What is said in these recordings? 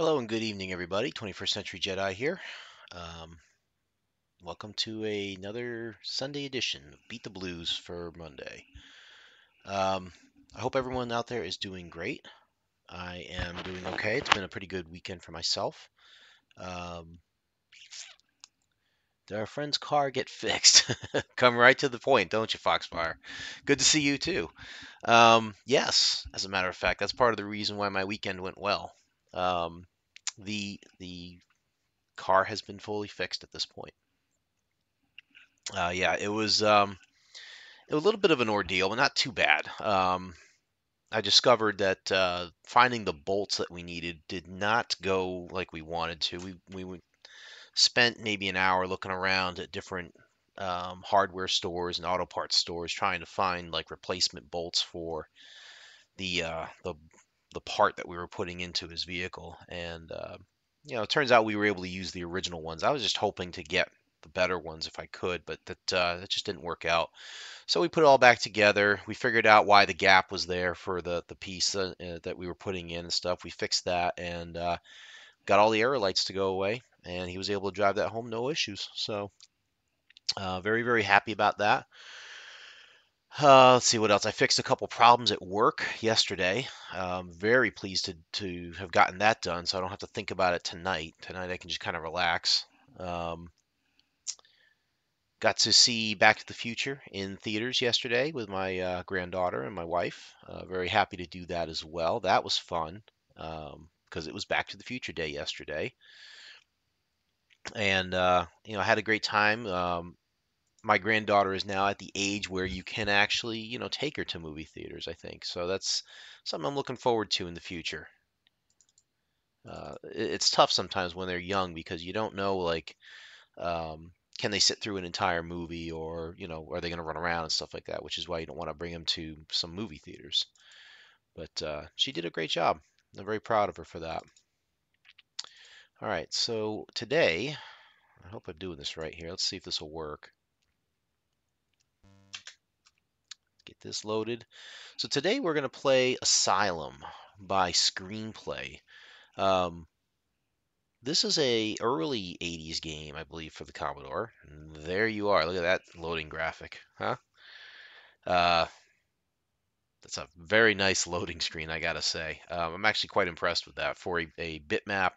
Hello and good evening, everybody. 21st Century Jedi here. Um, welcome to another Sunday edition of Beat the Blues for Monday. Um, I hope everyone out there is doing great. I am doing okay. It's been a pretty good weekend for myself. Um, did our friend's car get fixed? Come right to the point, don't you, Foxfire? Good to see you too. Um, yes, as a matter of fact, that's part of the reason why my weekend went well. Um, the the car has been fully fixed at this point. Uh, yeah, it was um, a little bit of an ordeal, but not too bad. Um, I discovered that uh, finding the bolts that we needed did not go like we wanted to. We we spent maybe an hour looking around at different um, hardware stores and auto parts stores trying to find like replacement bolts for the uh, the the part that we were putting into his vehicle. And uh, you know, it turns out we were able to use the original ones. I was just hoping to get the better ones if I could, but that uh, that just didn't work out. So we put it all back together. We figured out why the gap was there for the the piece uh, uh that we were putting in and stuff. We fixed that and uh, got all the error lights to go away, and he was able to drive that home no issues. So uh, very very happy about that. Uh, let's see what else. I fixed a couple problems at work yesterday. Um, very pleased to, to have gotten that done, so I don't have to think about it tonight. Tonight I can just kind of relax. Um, got to see Back to the Future in theaters yesterday with my uh, granddaughter and my wife. Uh, very happy to do that as well. That was fun because um, it was Back to the Future Day yesterday, and uh, you know I had a great time. Um, my granddaughter is now at the age where you can actually, you know, take her to movie theaters, I think. So that's something I'm looking forward to in the future. Uh, it's tough sometimes when they're young because you don't know, like, um, can they sit through an entire movie or, you know, are they going to run around and stuff like that, which is why you don't want to bring them to some movie theaters. But uh, she did a great job. I'm very proud of her for that. All right, so today, I hope I'm doing this right here. Let's see if this will work. This loaded. So today we're going to play Asylum by Screenplay. Um, this is a early 80s game, I believe, for the Commodore. And there you are. Look at that loading graphic, huh? Uh, that's a very nice loading screen, I gotta say. Um, I'm actually quite impressed with that for a, a bitmap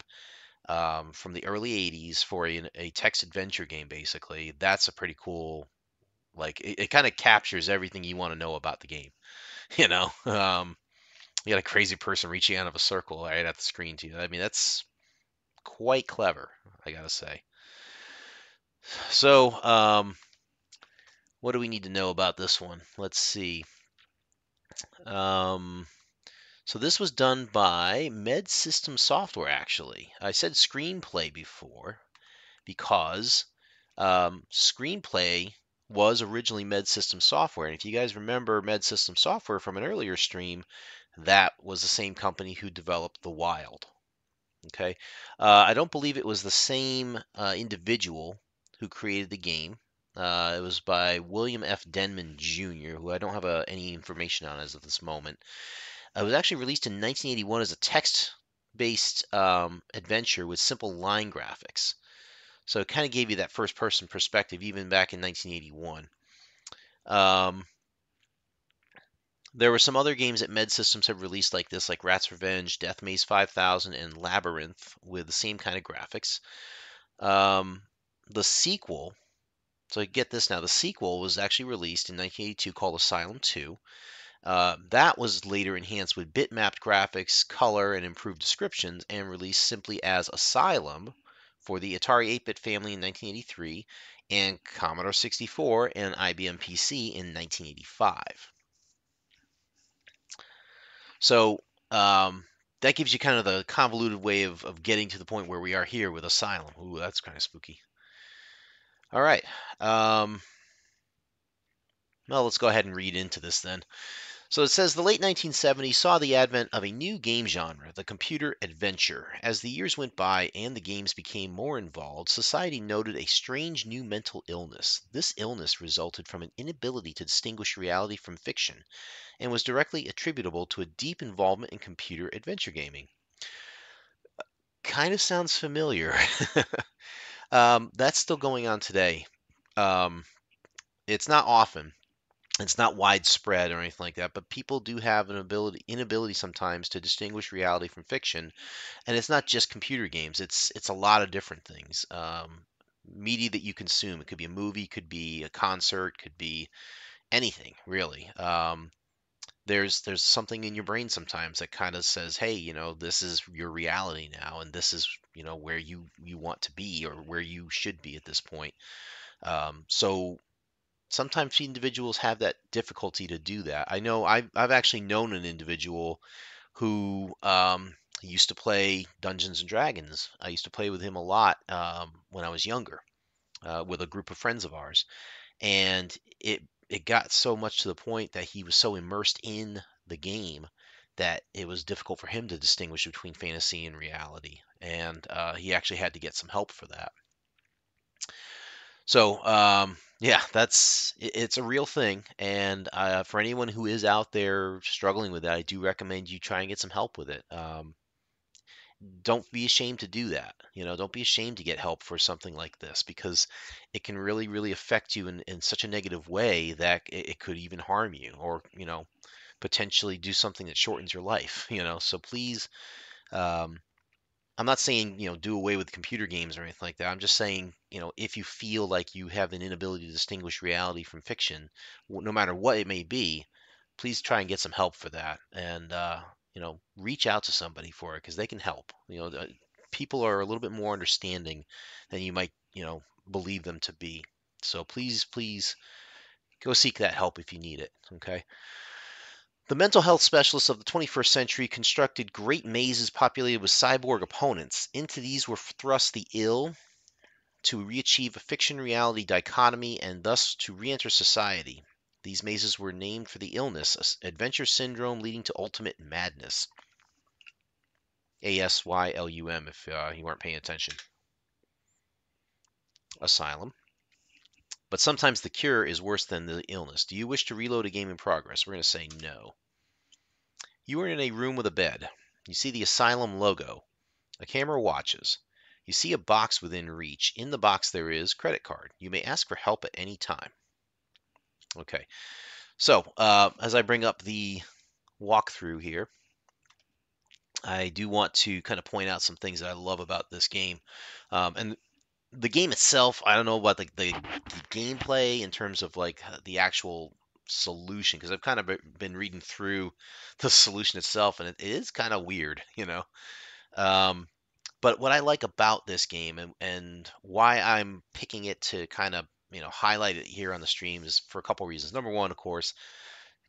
um, from the early 80s for a, a text adventure game, basically. That's a pretty cool like it, it kind of captures everything you want to know about the game. You know, um, you got a crazy person reaching out of a circle right at the screen to you. I mean, that's quite clever, I gotta say. So, um, what do we need to know about this one? Let's see. Um, so this was done by Med System Software, actually. I said screenplay before because um, screenplay was originally Med System Software. And if you guys remember Med System Software from an earlier stream, that was the same company who developed The Wild. Okay, uh, I don't believe it was the same uh, individual who created the game. Uh, it was by William F. Denman Jr., who I don't have uh, any information on as of this moment. It was actually released in 1981 as a text-based um, adventure with simple line graphics. So it kind of gave you that first person perspective even back in 1981. Um, there were some other games that Med Systems have released like this, like Rat's Revenge, Death Maze 5000, and Labyrinth with the same kind of graphics. Um, the sequel, so get this now, the sequel was actually released in 1982 called Asylum 2. Uh, that was later enhanced with bitmapped graphics, color, and improved descriptions, and released simply as Asylum for the Atari 8-bit family in 1983 and Commodore 64 and IBM PC in 1985. So um, that gives you kind of the convoluted way of, of getting to the point where we are here with Asylum. Ooh, that's kind of spooky. All right. Um, well, let's go ahead and read into this then. So it says the late 1970s saw the advent of a new game genre, the computer adventure. As the years went by and the games became more involved, society noted a strange new mental illness. This illness resulted from an inability to distinguish reality from fiction and was directly attributable to a deep involvement in computer adventure gaming. kind of sounds familiar. um, that's still going on today. Um, it's not often. It's not widespread or anything like that, but people do have an ability inability sometimes to distinguish reality from fiction, and it's not just computer games. It's it's a lot of different things. Um, media that you consume. It could be a movie, could be a concert, could be anything really. Um, there's there's something in your brain sometimes that kind of says, hey, you know, this is your reality now, and this is you know where you you want to be or where you should be at this point. Um, so sometimes individuals have that difficulty to do that. I know I've I've actually known an individual who um, used to play Dungeons and Dragons. I used to play with him a lot um, when I was younger, uh, with a group of friends of ours, and it it got so much to the point that he was so immersed in the game that it was difficult for him to distinguish between fantasy and reality, and uh, he actually had to get some help for that. So um, yeah, that's it's a real thing, and uh, for anyone who is out there struggling with that, I do recommend you try and get some help with it. Um, don't be ashamed to do that. You know, don't be ashamed to get help for something like this because it can really, really affect you in, in such a negative way that it, it could even harm you or, you know, potentially do something that shortens your life, you know. So please, um, I'm not saying, you know, do away with computer games or anything like that. I'm just saying, you know, if you feel like you have an inability to distinguish reality from fiction, no matter what it may be, please try and get some help for that. And, uh, you know, reach out to somebody for it because they can help. You know, people are a little bit more understanding than you might, you know, believe them to be. So please, please go seek that help if you need it. Okay. The mental health specialists of the 21st century constructed great mazes populated with cyborg opponents. Into these were thrust the ill to re-achieve a fiction-reality dichotomy and thus to re-enter society. These mazes were named for the illness, adventure syndrome leading to ultimate madness. A S Y L U M, if uh, you weren't paying attention. Asylum. But sometimes the cure is worse than the illness. Do you wish to reload a game in progress? We're going to say no. You are in a room with a bed. You see the Asylum logo. A camera watches. You see a box within reach. In the box there is credit card. You may ask for help at any time. Okay, so uh, as I bring up the walkthrough here, I do want to kind of point out some things that I love about this game. Um, and the game itself, I don't know about the, the, the gameplay in terms of like the actual solution, because I've kind of been reading through the solution itself, and it, is kind of weird, you know. Um, but what I like about this game and, and why I'm picking it to kind of you know highlight it here on the stream is for a couple reasons. Number one, of course,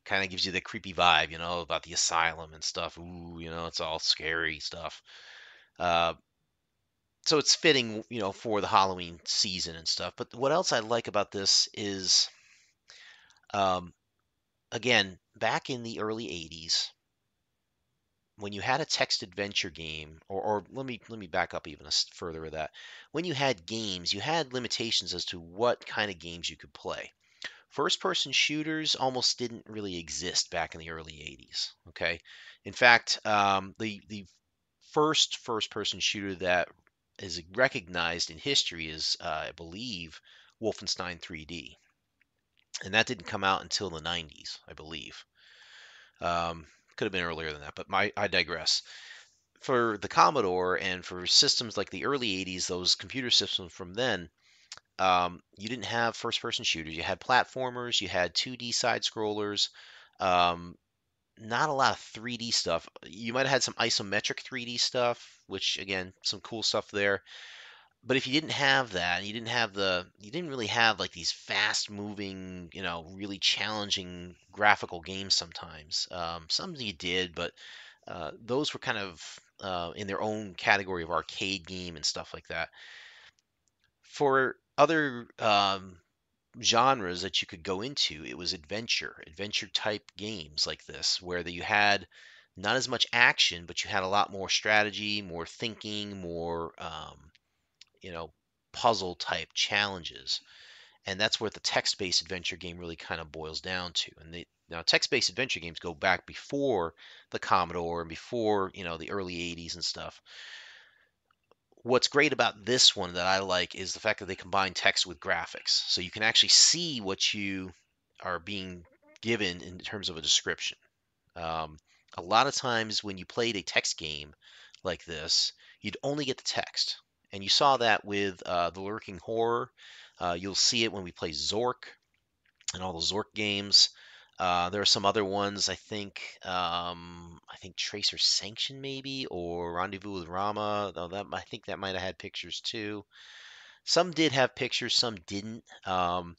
kind of gives you the creepy vibe, you know, about the asylum and stuff. Ooh, you know, it's all scary stuff. Uh, so it's fitting, you know, for the Halloween season and stuff. But what else I like about this is, um, again, back in the early '80s, when you had a text adventure game, or, or let me let me back up even further with that. When you had games, you had limitations as to what kind of games you could play. First person shooters almost didn't really exist back in the early 80s. Okay. In fact, um, the, the first first person shooter that is recognized in history is, uh, I believe, Wolfenstein 3D. And that didn't come out until the 90s, I believe. Um, could have been earlier than that, but my I digress. For the Commodore and for systems like the early 80s, those computer systems from then, um, you didn't have first person shooters. You had platformers, you had 2D side scrollers, um, not a lot of 3D stuff. You might have had some isometric 3D stuff, which again, some cool stuff there but if you didn't have that, you didn't have the, you didn't really have like these fast moving, you know, really challenging graphical games sometimes. Um, some you did, but uh, those were kind of uh, in their own category of arcade game and stuff like that. For other um, genres that you could go into, it was adventure, adventure type games like this, where the, you had not as much action, but you had a lot more strategy, more thinking, more um, you know, puzzle type challenges. And that's what the text-based adventure game really kind of boils down to. And they, now text-based adventure games go back before the Commodore and before, you know, the early 80s and stuff. what's great about this one that I like is the fact that they combine text with graphics. So you can actually see what you are being given in terms of a description. Um, a lot of times when you played a text game like this, you'd only get the text. And you saw that with uh, The Lurking Horror. Uh, you'll see it when we play Zork and all the Zork games. Uh, there are some other ones. I think um, I think Tracer Sanction maybe or Rendezvous with Rama. That I think that might have had pictures too. Some did have pictures, some didn't. Um,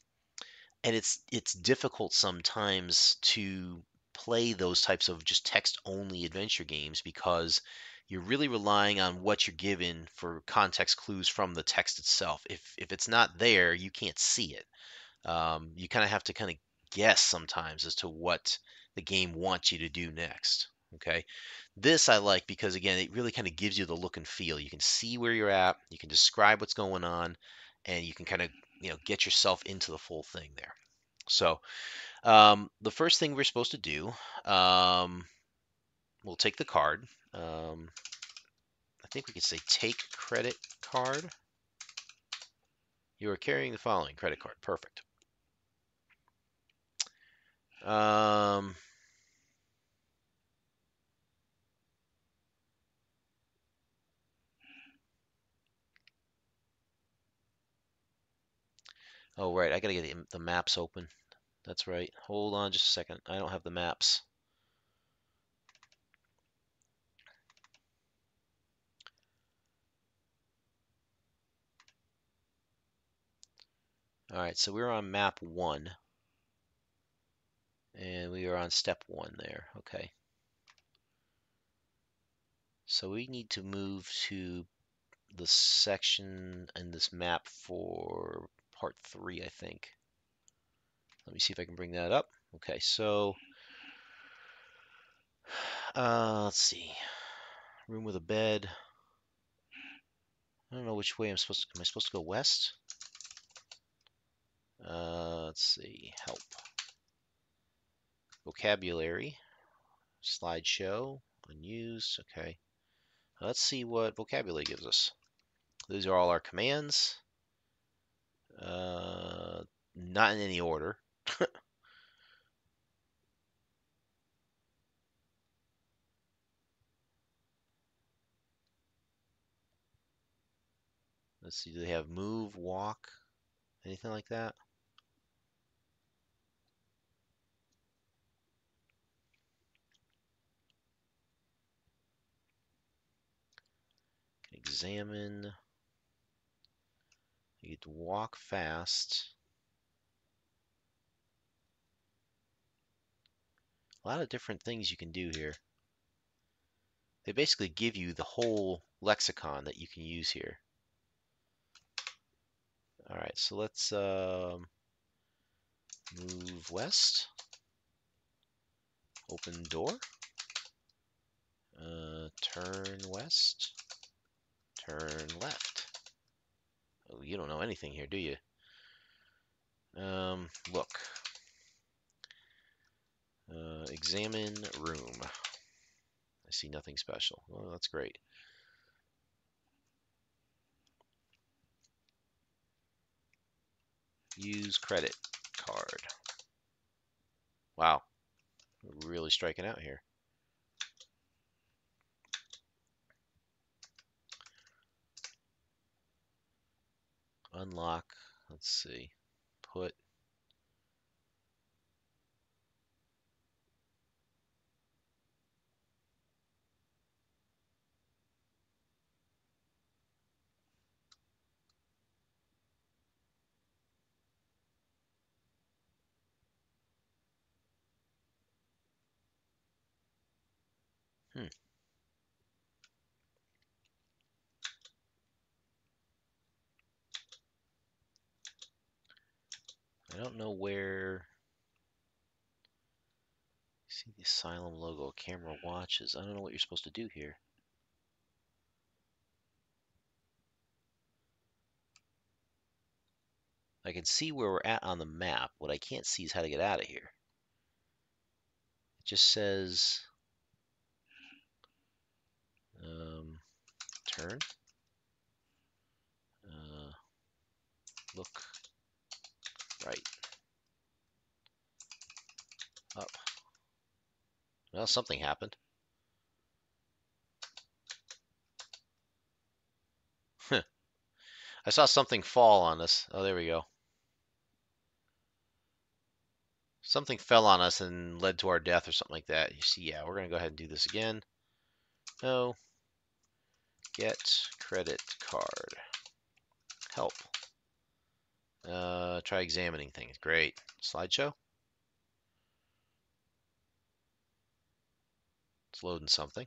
and it's it's difficult sometimes to play those types of just text only adventure games because you're really relying on what you're given for context clues from the text itself. If if it's not there, you can't see it. Um, you kind of have to kind of guess sometimes as to what the game wants you to do next. Okay, this I like because again, it really kind of gives you the look and feel. You can see where you're at, you can describe what's going on, and you can kind of you know get yourself into the full thing there. So um, the first thing we're supposed to do, um, we'll take the card. Um, I think we could say take credit card. You are carrying the following credit card. Perfect. Um, oh, right. I got to get the, the maps open. That's right. Hold on just a second. I don't have the maps. All right, so we're on map one. And we are on step one there. Okay. So we need to move to the section in this map for part three, I think. Let me see if I can bring that up. Okay, so uh, let's see. Room with a bed. I don't know which way I'm supposed to. Am I supposed to go west? Uh, let's see. Help. Vocabulary. Slideshow. Unused. Okay. Let's see what vocabulary gives us. These are all our commands. Uh, not in any order. Let's see, do they have move, walk, anything like that? Examine. You get to walk fast. A lot of different things you can do here. They basically give you the whole lexicon that you can use here. All right, so let's um, move west. Open door. Uh, turn west. Turn left. Oh, you don't know anything here, do you? Um, look. Uh, examine room. I see nothing special. Well, that's great. Use credit card. Wow. Really striking out here. Unlock. Let's see. Put don't know where. See the Asylum logo, camera watches. I don't know what you're supposed to do here. I can see where we're at on the map. What I can't see is how to get out of here. It just says um, turn. Look right. Up. Well, something happened. I saw something fall on us. Oh, there we go. Something fell on us and led to our death or something like that. You see, yeah, we're going to go ahead and do this again. No. Get credit card. Help. Uh, try examining things. Great. Slideshow. It's loading something.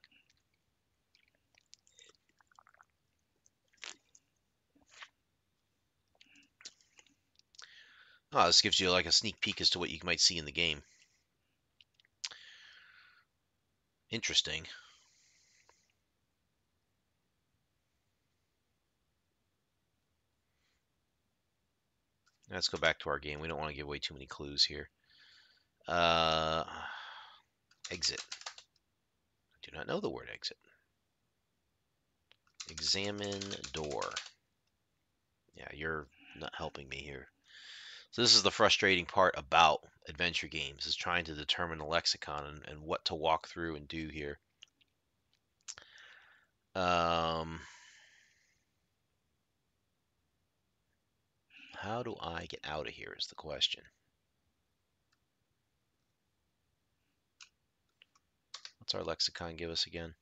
Oh, this gives you like a sneak peek as to what you might see in the game. Interesting. Let's go back to our game. We don't want to give away too many clues here. Uh, exit. Do not know the word exit. Examine door. Yeah, you're not helping me here. So this is the frustrating part about adventure games is trying to determine the lexicon and, and what to walk through and do here. Um, how do I get out of here is the question. What's our lexicon give us again?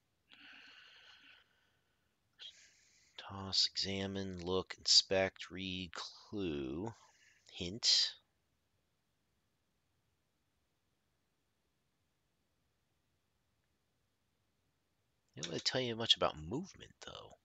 Toss, examine, look, inspect, read, clue hint. It doesn't really tell you much about movement, though.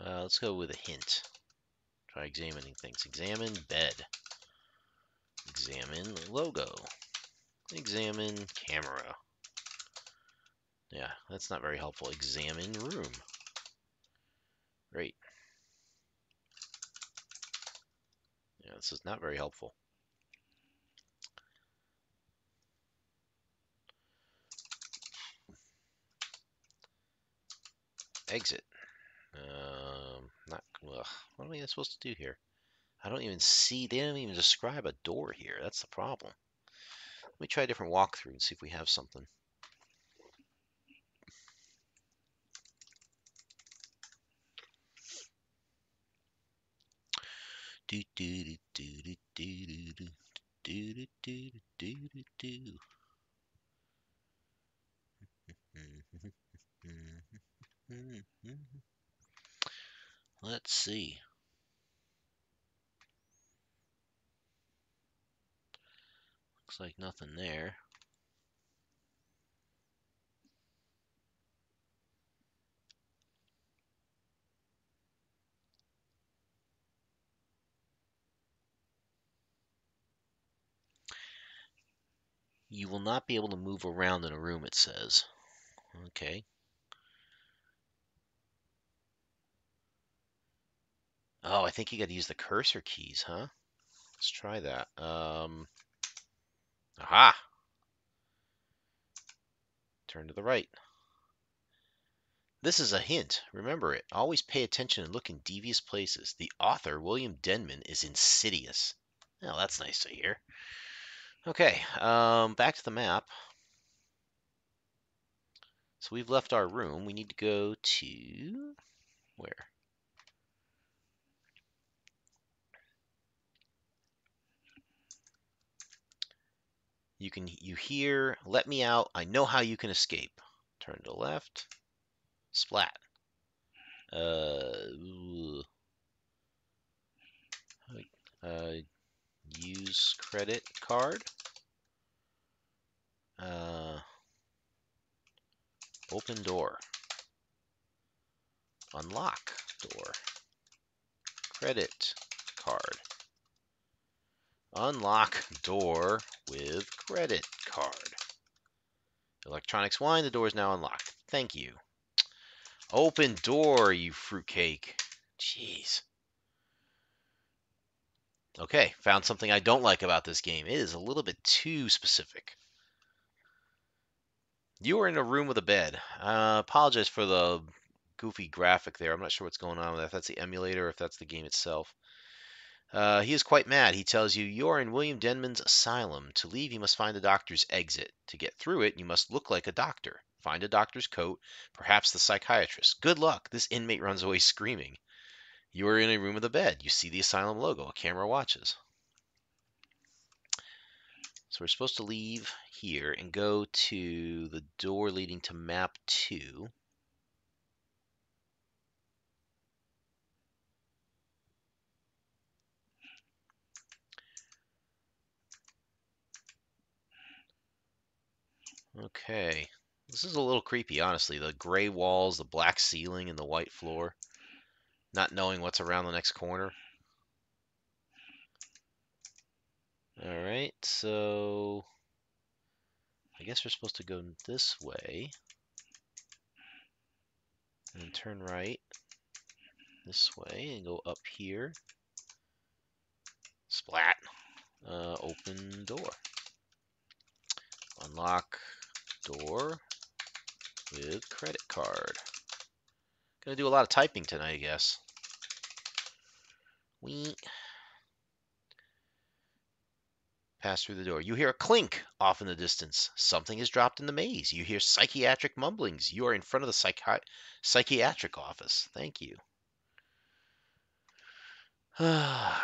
Uh, let's go with a hint. Try examining things. Examine bed. Examine logo. Examine camera. Yeah, that's not very helpful. Examine room. Great. Yeah, this is not very helpful. Exit. Um, not, ugh, what am I supposed to do here? I don't even see, they don't even describe a door here. That's the problem. Let me try a different walkthrough and see if we have something. Do do do do do do do do do do do do do. Let's see. Looks like nothing there. You will not be able to move around in a room, it says. Okay. Oh, I think you got to use the cursor keys, huh? Let's try that. Um, aha! Turn to the right. This is a hint. Remember it. Always pay attention and look in devious places. The author, William Denman, is insidious. Well, that's nice to hear. Okay, um, back to the map. So we've left our room. We need to go to where? You can you hear, let me out. I know how you can escape. Turn to left. Splat. Uh, uh, use credit card. Uh, open door. Unlock door. credit card. Unlock door with credit card. Electronics whine, the door is now unlocked. Thank you. Open door, you fruitcake. Jeez. Okay, found something I don't like about this game. It is a little bit too specific. You are in a room with a bed. Uh, apologize for the goofy graphic there. I'm not sure what's going on with that. If that's the emulator or if that's the game itself. Uh, he is quite mad. He tells you, You are in William Denman's asylum. To leave, you must find the doctor's exit. To get through it, you must look like a doctor. Find a doctor's coat, perhaps the psychiatrist. Good luck. This inmate runs away screaming. You are in a room with a bed. You see the asylum logo. A camera watches. So we're supposed to leave here and go to the door leading to map 2. Okay. This is a little creepy, honestly. The gray walls, the black ceiling, and the white floor. Not knowing what's around the next corner. Alright, so... I guess we're supposed to go this way. And turn right. This way, and go up here. Splat. Uh, open door. Unlock door with credit card. Gonna do a lot of typing tonight, I guess. We pass through the door. You hear a clink off in the distance. Something is dropped in the maze. You hear psychiatric mumblings. You are in front of the psychi psychiatric office. Thank you. All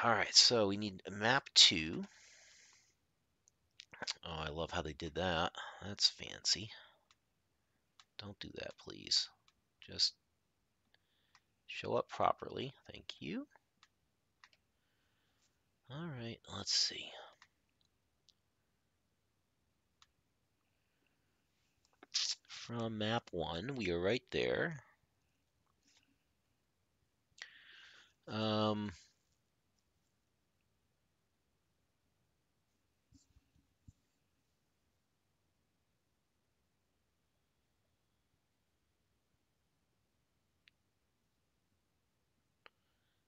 right, so we need map two. Oh, I love how they did that. That's fancy. Don't do that, please. Just show up properly. Thank you. All right, let's see. From map one, we are right there. Um,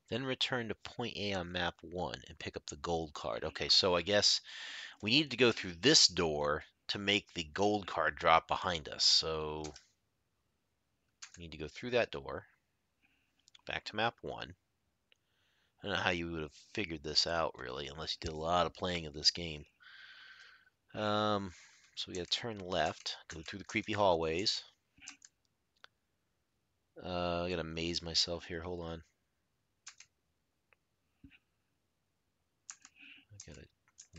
Then return to point A on map 1 and pick up the gold card. Okay, so I guess we need to go through this door to make the gold card drop behind us. So we need to go through that door, back to map 1. I don't know how you would have figured this out, really, unless you did a lot of playing of this game. Um, so we got to turn left, go through the creepy hallways. Uh, I gotta maze myself here. Hold on. Gotta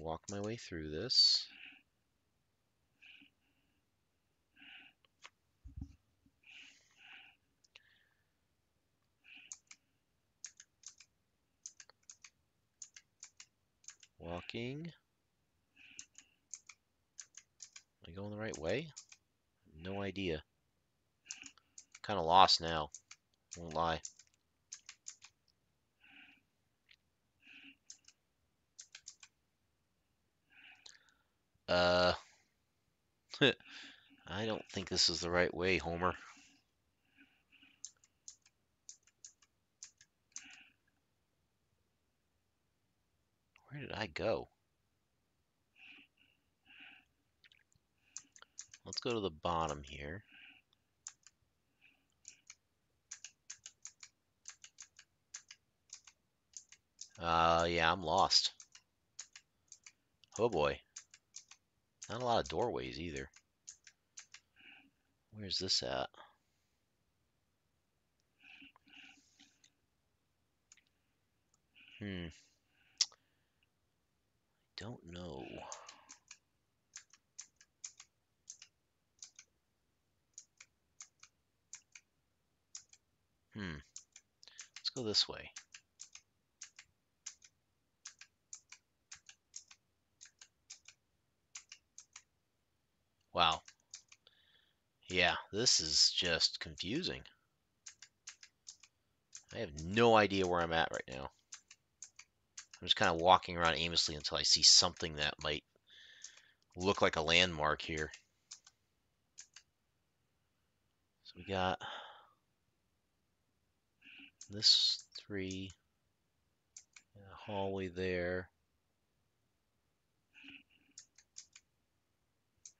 walk my way through this. Walking. Am I going the right way? No idea. Kind of lost now. Won't lie. Uh, I don't think this is the right way, Homer. Where did I go? Let's go to the bottom here. Uh, yeah, I'm lost. Oh boy. Not a lot of doorways either. Where's this at? Hmm. Don't know. Hmm. Let's go this way. Wow. Yeah, this is just confusing. I have no idea where I'm at right now. I'm just kind of walking around aimlessly until I see something that might look like a landmark here. So we got this three, hallway there,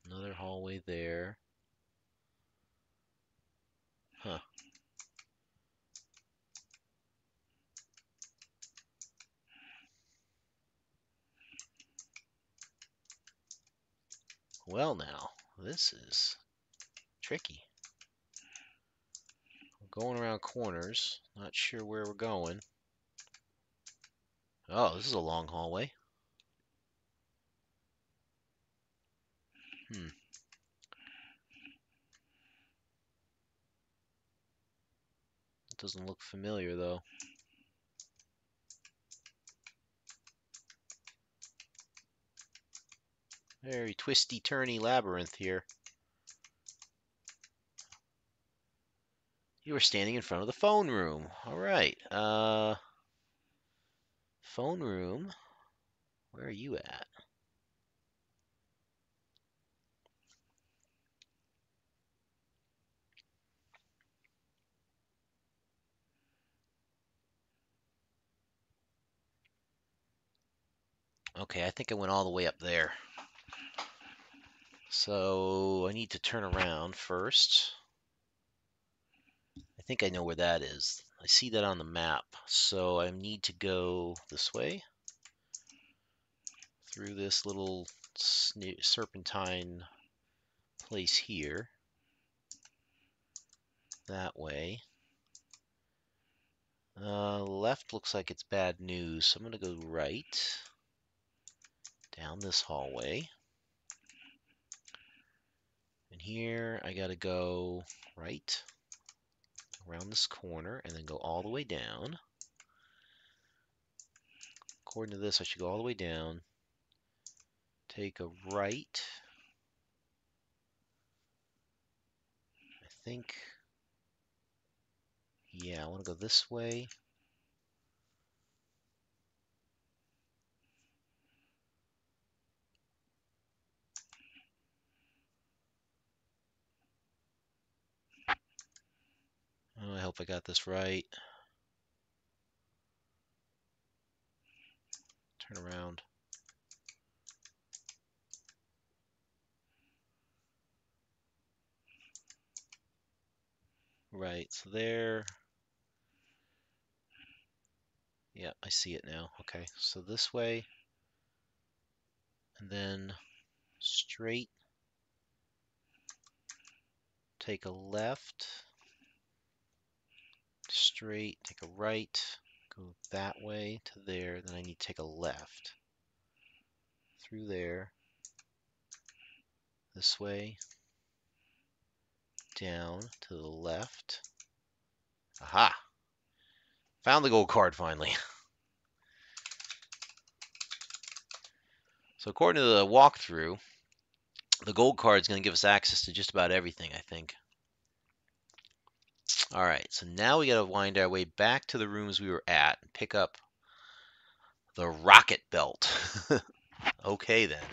another hallway there. Huh. Well now, this is tricky. We're going around corners, not sure where we're going. Oh, this is a long hallway. Hmm. It doesn't look familiar though. Very twisty turny labyrinth here. You are standing in front of the phone room. All right. Uh, phone room. Where are you at? Okay, I think I went all the way up there. So I need to turn around first. I think I know where that is. I see that on the map. So I need to go this way through this little serpentine place here. That way. Uh, left looks like it's bad news, so I'm going to go right down this hallway. And here I gotta go right around this corner and then go all the way down. According to this, I should go all the way down, take a right. I think, yeah, I want to go this way. Oh, I hope I got this right. Turn around. Right, so there. Yeah, I see it now. Okay, so this way. And then straight. Take a left straight, take a right, go that way to there, then I need to take a left through there, this way, down to the left. Aha! Found the gold card finally. so according to the walkthrough, the gold card is going to give us access to just about everything, I think. All right, so now we got to wind our way back to the rooms we were at and pick up the rocket belt. okay, then.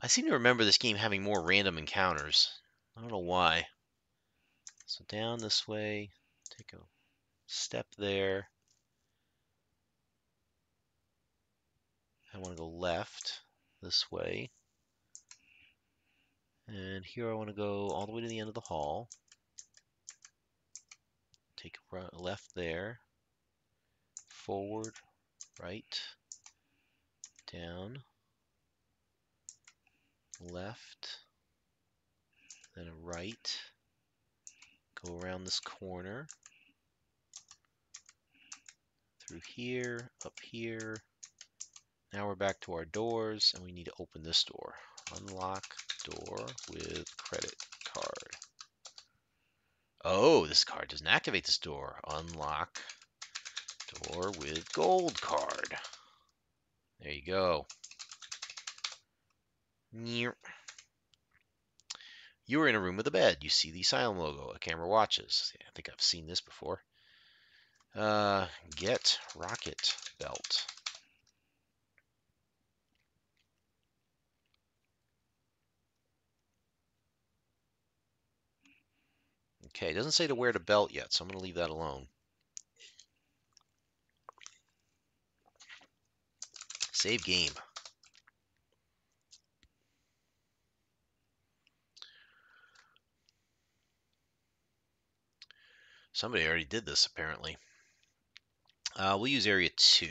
I seem to remember this game having more random encounters. I don't know why. So down this way, take a step there. I want to go left this way. And here I want to go all the way to the end of the hall take left there, forward, right, down, left, then a right, go around this corner, through here, up here. Now we're back to our doors and we need to open this door. Unlock door with credit card. Oh, this card doesn't activate this door. Unlock door with gold card. There you go. You are in a room with a bed. You see the Asylum logo. A camera watches. I think I've seen this before. Uh, get rocket belt. Okay, it doesn't say to wear the belt yet, so I'm going to leave that alone. Save game. Somebody already did this, apparently. Uh, we'll use area 2.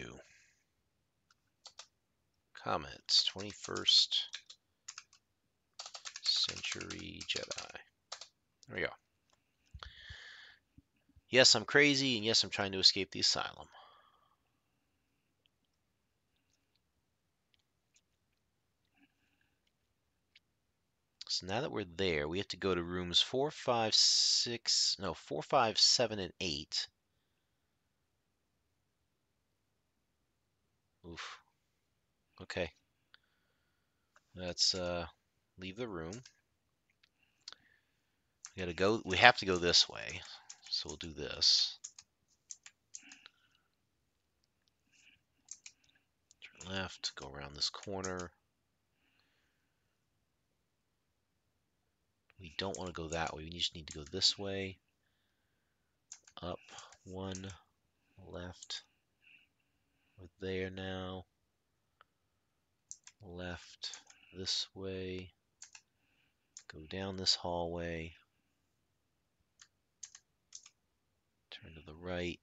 Comments, 21st century Jedi. There we go. Yes, I'm crazy, and yes, I'm trying to escape the asylum. So now that we're there, we have to go to rooms four, five, six, no, four, five, seven, and eight. Oof. Okay. Let's uh, leave the room. We gotta go. We have to go this way, so we'll do this. Turn left. Go around this corner. We don't want to go that way. We just need to go this way. Up one, left. We're there now. Left this way. Go down this hallway. Turn to the right.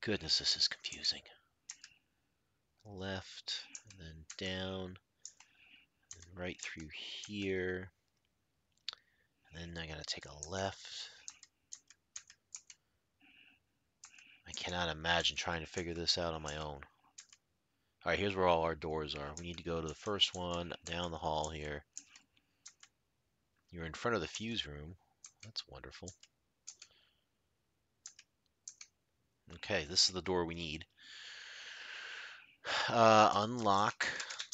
Goodness, this is confusing. Left, and then down, and right through here. And then I gotta take a left. I cannot imagine trying to figure this out on my own. Alright, here's where all our doors are. We need to go to the first one, down the hall here. You're in front of the fuse room. That's wonderful. Okay, this is the door we need. Uh, unlock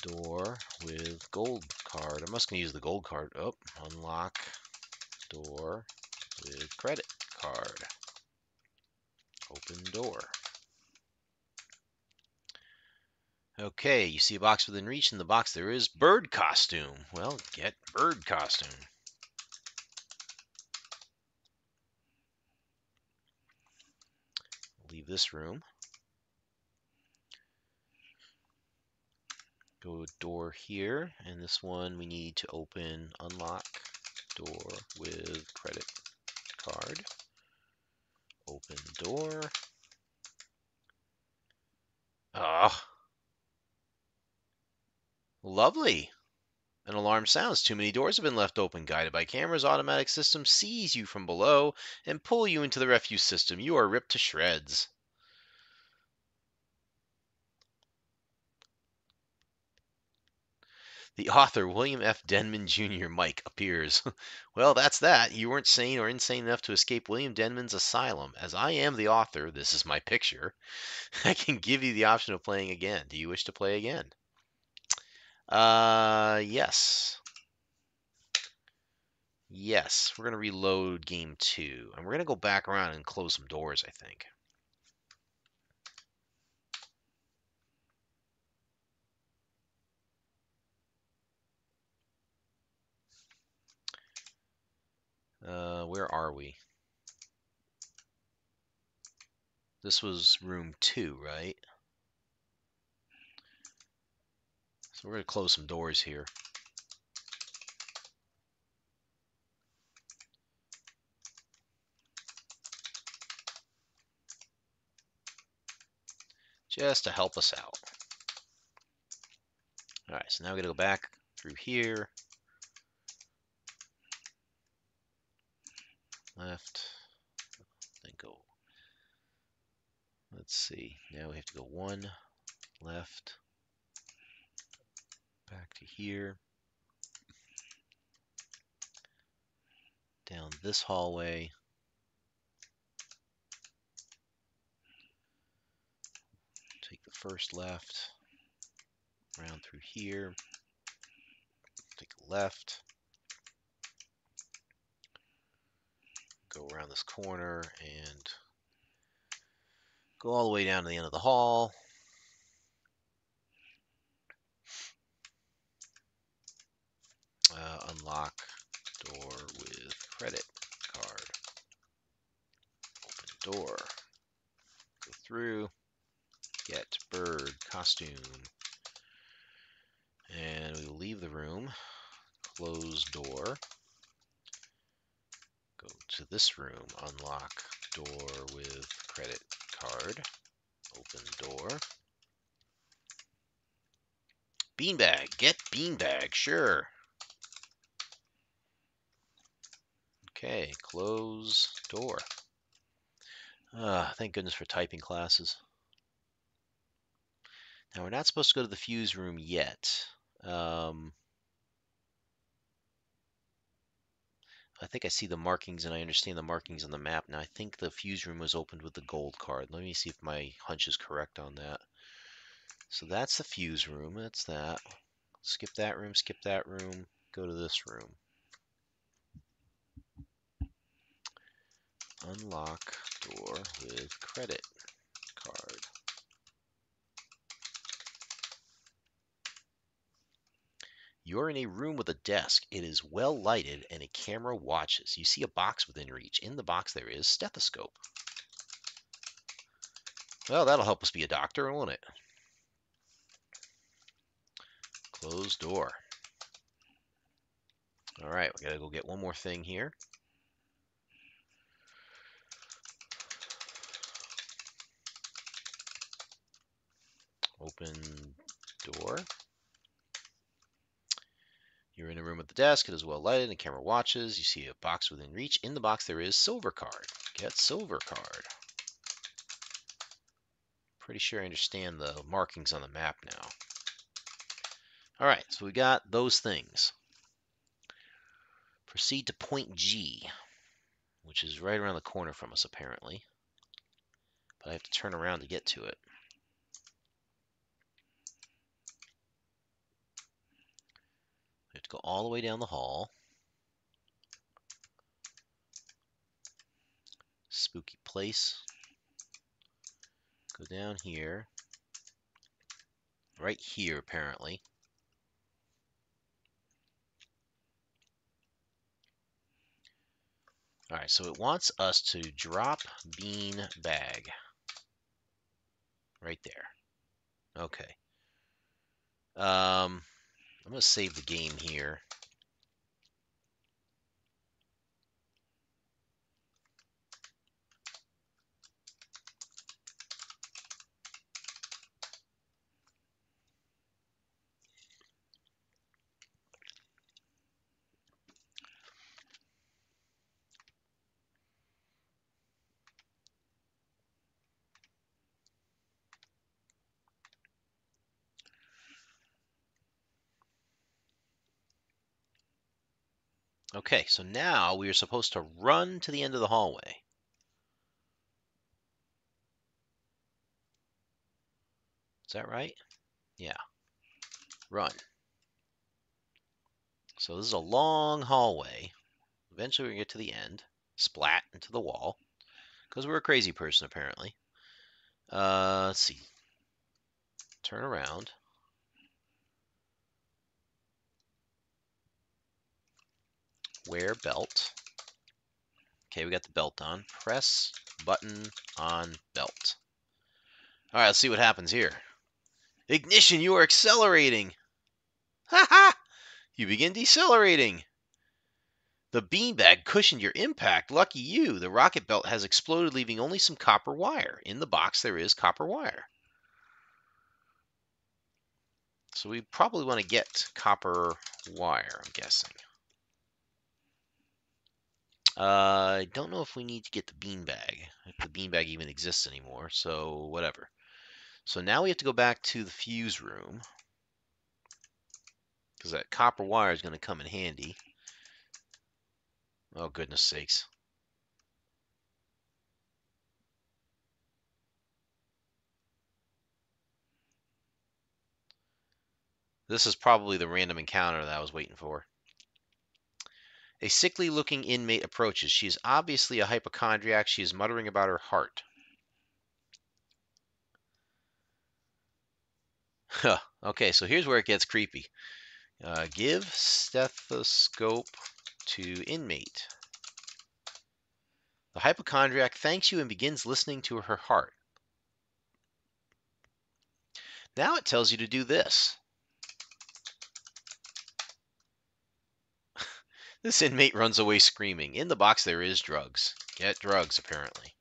door with gold card. I'm just going to use the gold card. Oh, unlock door with credit card. Open door. Okay, you see a box within reach. In the box there is bird costume. Well, get bird costume. This room. Go door here, and this one we need to open, unlock door with credit card. Open door. Ah. Lovely. An alarm sounds. Too many doors have been left open. Guided by cameras, automatic system sees you from below and pull you into the refuse system. You are ripped to shreds. The author, William F. Denman Jr., Mike, appears. well, that's that. You weren't sane or insane enough to escape William Denman's asylum. As I am the author, this is my picture. I can give you the option of playing again. Do you wish to play again? Uh, yes. Yes, we're going to reload game two. And we're going to go back around and close some doors, I think. Uh, where are we? This was room two, right? So we're going to close some doors here. Just to help us out. All right, so now we're going to go back through here. Left, then go. Let's see, now we have to go one, left, back to here, down this hallway, take the first left, around through here, take a left, go around this corner and Go all the way down to the end of the hall. Uh, unlock door with credit card. Open door. Go through. Get bird costume. And we leave the room. Close door. To this room. Unlock door with credit card. Open door. Beanbag. Get beanbag. Sure. Okay, close door. Ah, thank goodness for typing classes. Now we're not supposed to go to the fuse room yet. Um, I think I see the markings and I understand the markings on the map. Now I think the fuse room was opened with the gold card. Let me see if my hunch is correct on that. So that's the fuse room. That's that. Skip that room, skip that room, go to this room. Unlock door with credit card. You're in a room with a desk. It is well lighted and a camera watches. You see a box within reach. In the box there is stethoscope. Well, that'll help us be a doctor, won't it? Closed door. All right, we gotta go get one more thing here. Open door. You're in a room with the desk. It is well lighted and camera watches. You see a box within reach. In the box there is silver card. Get silver card. Pretty sure I understand the markings on the map now. All right, so we got those things. Proceed to point G, which is right around the corner from us apparently. But I have to turn around to get to it. We have to go all the way down the hall. Spooky place. Go down here. Right here, apparently. All right, so it wants us to drop bean bag. Right there. Okay. Um, I'm going to save the game here. Okay, so now we are supposed to run to the end of the hallway. Is that right? Yeah. Run. So this is a long hallway. Eventually we get to the end. Splat into the wall. Because we're a crazy person, apparently. Uh, let's see. Turn around. Wear belt. Okay, we got the belt on. Press button on belt. All right, let's see what happens here. Ignition, you are accelerating. Ha ha! You begin decelerating. The beanbag cushioned your impact. Lucky you. The rocket belt has exploded, leaving only some copper wire. In the box, there is copper wire. So we probably want to get copper wire, I'm guessing. Uh, I don't know if we need to get the beanbag, if the beanbag even exists anymore, so whatever. So now we have to go back to the fuse room, because that copper wire is going to come in handy. Oh, goodness sakes. This is probably the random encounter that I was waiting for. A sickly looking inmate approaches. She is obviously a hypochondriac. She is muttering about her heart. Huh. Okay, so here's where it gets creepy. Uh, give stethoscope to inmate. The hypochondriac thanks you and begins listening to her heart. Now it tells you to do this. This inmate runs away screaming. In the box there is drugs. Get drugs, apparently.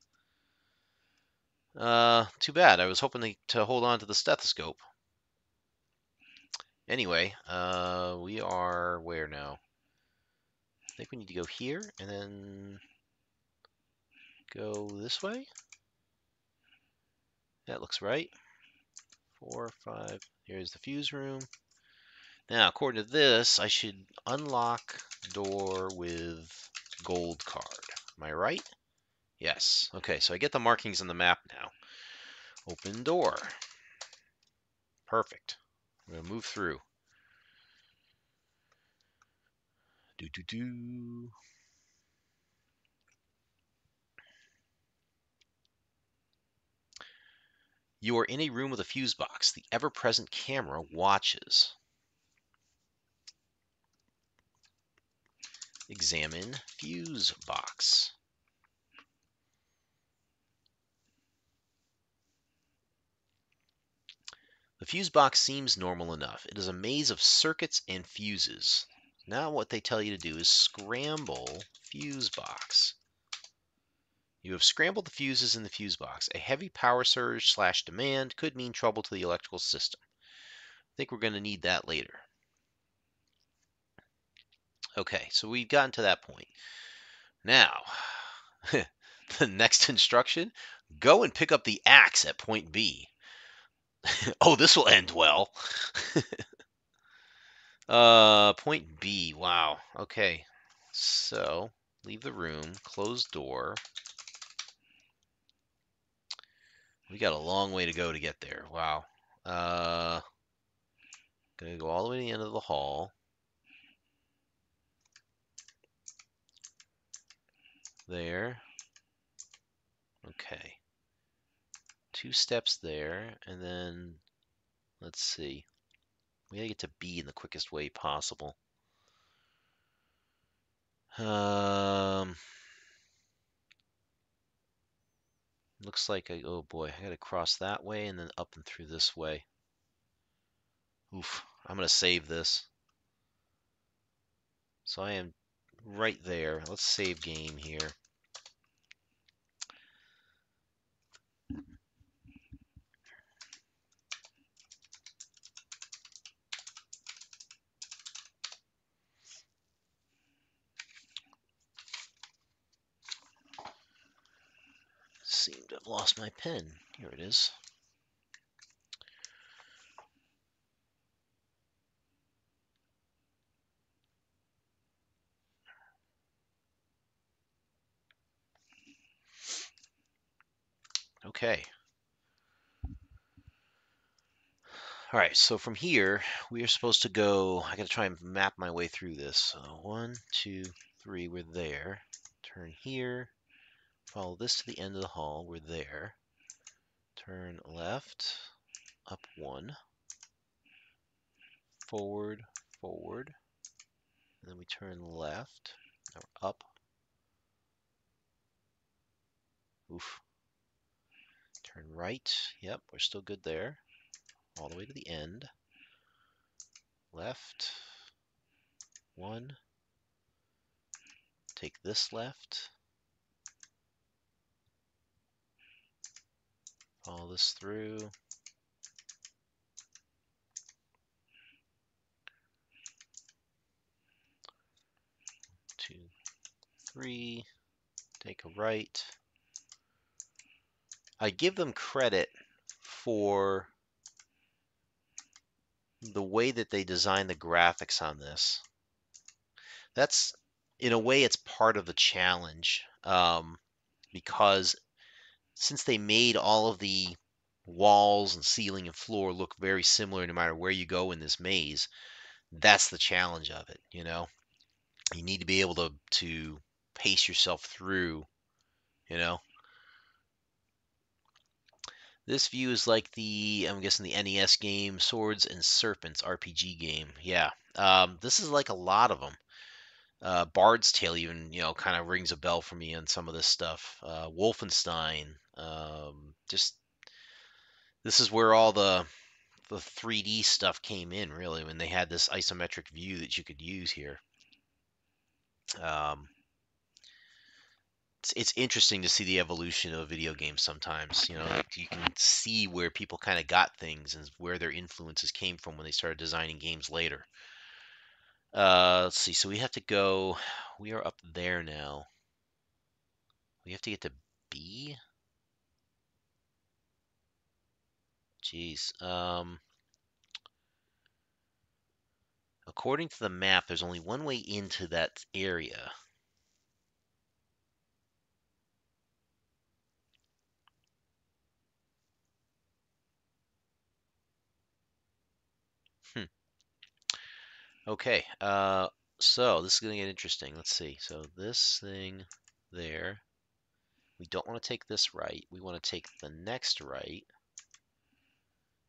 Uh, too bad. I was hoping to, hold on to the stethoscope. Anyway, uh, we are where now? I think we need to go here and then go this way. That looks right. Four, five. Here's the fuse room. Now, according to this, I should unlock door with gold card. Am I right? Yes. Okay, so I get the markings on the map now. Open door. Perfect. I'm going to move through. Do do do. You are in a room with a fuse box. The ever present camera watches. Examine fuse box. The fuse box seems normal enough. It is a maze of circuits and fuses. Now what they tell you to do is scramble fuse box. You have scrambled the fuses in the fuse box. A heavy power surge slash demand could mean trouble to the electrical system. I think we're going to need that later. Okay, so we've gotten to that point. Now, the next instruction, go and pick up the axe at point B. oh, this will end well. uh, point B, wow. Okay, so leave the room, close door, We got a long way to go to get there. Wow. Uh, gonna go all the way to the end of the hall. There. Okay. Two steps there, and then let's see. We gotta get to B in the quickest way possible. Um. Looks like I, oh boy, I gotta cross that way and then up and through this way. Oof, I'm gonna save this. So I am right there. Let's save game here. seem to have lost my pen. Here it is. Okay. All right, so from here, we are supposed to go, I gotta try and map my way through this. So one, two, three, we're there. Turn here, Follow this to the end of the hall. We're there. Turn left, up one, forward, forward, and then we turn left. Now we're up. Oof. Turn right. Yep, we're still good there. All the way to the end. Left. One. Take this left. Follow this through. Two, three, take a right. I give them credit for the way that they design the graphics on this. That's, in a way, it's part of the challenge um, because since they made all of the walls and ceiling and floor look very similar no matter where you go in this maze, that's the challenge of it, you know. You need to be able to to pace yourself through, you know. This view is like the, I'm guessing the NES game, Swords and Serpents RPG game. Yeah, um, this is like a lot of them. Uh, Bard's Tale even, you know, kind of rings a bell for me on some of this stuff. Uh, Wolfenstein, um, just this is where all the the 3D stuff came in, really, when they had this isometric view that you could use here. Um, it's, it's interesting to see the evolution of video games sometimes. You know, you can see where people kind of got things and where their influences came from when they started designing games later. Uh, let's see. So we have to go. We are up there now. We have to get to B. Jeez. Um, according to the map, there's only one way into that area. Okay, uh, so this is going to get interesting. Let's see. So this thing there, we don't want to take this right. We want to take the next right,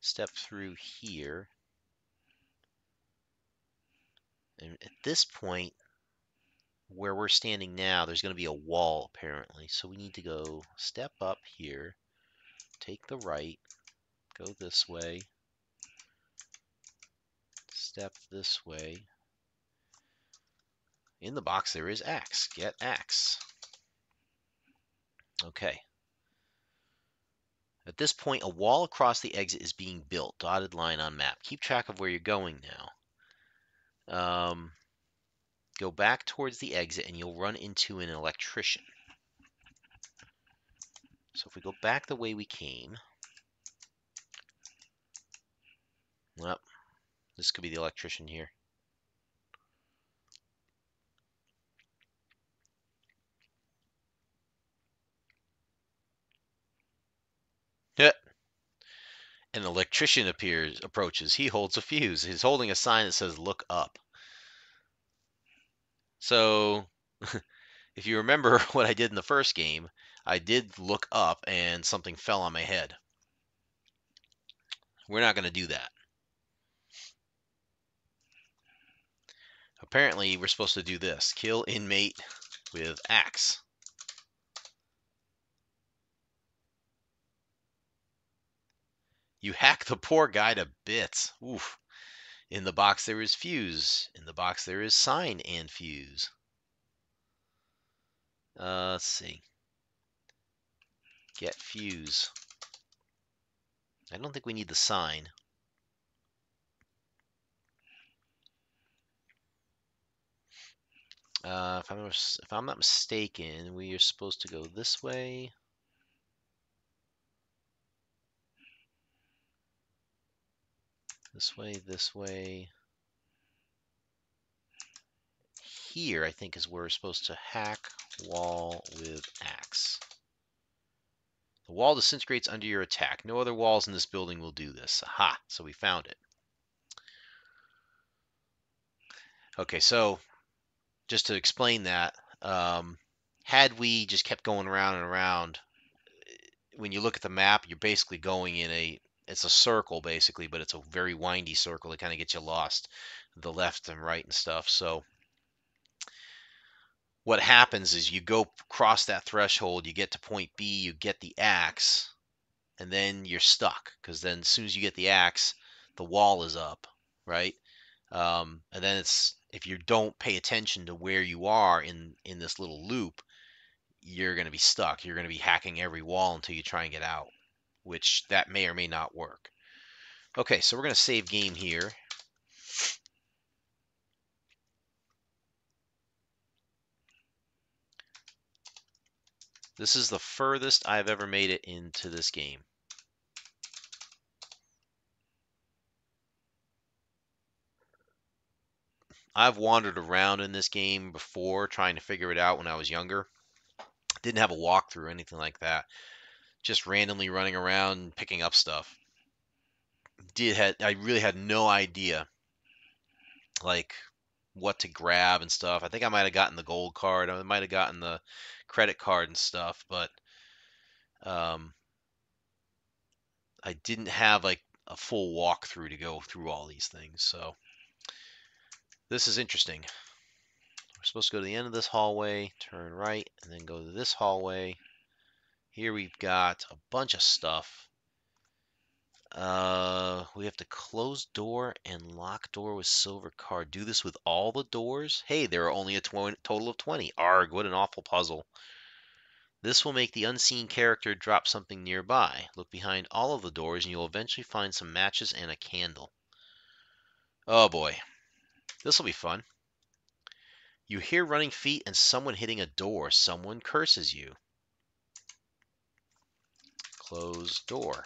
step through here. And at this point, where we're standing now, there's going to be a wall apparently. So we need to go step up here, take the right, go this way, step this way. In the box there is axe. Get axe. Okay. At this point, a wall across the exit is being built. Dotted line on map. Keep track of where you're going now. Um, go back towards the exit and you'll run into an electrician. So if we go back the way we came, well, this could be the electrician here. An electrician appears, approaches. He holds a fuse. He's holding a sign that says, look up. So, if you remember what I did in the first game, I did look up and something fell on my head. We're not going to do that. Apparently, we're supposed to do this. Kill inmate with axe. You hack the poor guy to bits. Oof. In the box there is fuse. In the box there is sign and fuse. Uh, let's see. Get fuse. I don't think we need the sign. Uh, if I'm if I'm not mistaken, we are supposed to go this way. This way, this way. Here, I think, is where we're supposed to hack wall with axe. The wall disintegrates under your attack. No other walls in this building will do this. Aha! So we found it. Okay, so just to explain that, um, had we just kept going around and around, when you look at the map, you're basically going in a it's a circle basically, but it's a very windy circle that kind of gets you lost, the left and right and stuff. So what happens is you go cross that threshold, you get to point B, you get the axe, and then you're stuck because then as soon as you get the axe, the wall is up, right? Um, and then it's if you don't pay attention to where you are in in this little loop, you're going to be stuck. You're going to be hacking every wall until you try and get out, which that may or may not work. Okay, so we're going to save game here. This is the furthest I've ever made it into this game. I've wandered around in this game before trying to figure it out when I was younger. Didn't have a walkthrough or anything like that. Just randomly running around picking up stuff. Did had I really had no idea like what to grab and stuff. I think I might have gotten the gold card. I might have gotten the credit card and stuff, but um, I didn't have like a full walkthrough to go through all these things. So this is interesting. We're supposed to go to the end of this hallway, turn right, and then go to this hallway. Here we've got a bunch of stuff. Uh, we have to close door and lock door with silver card. Do this with all the doors? Hey, there are only a total of 20. Arg, what an awful puzzle. This will make the unseen character drop something nearby. Look behind all of the doors and you'll eventually find some matches and a candle. Oh boy. This will be fun. You hear running feet and someone hitting a door. Someone curses you. Close door.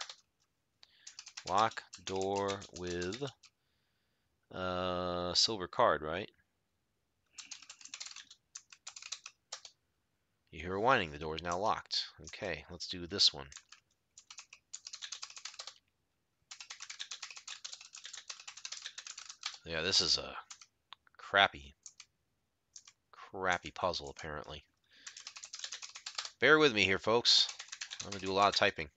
Lock door with uh, silver card, right? You hear a whining. The door is now locked. Okay, let's do this one. Yeah, this is a crappy, crappy puzzle, apparently. Bear with me here, folks. I'm going to do a lot of typing.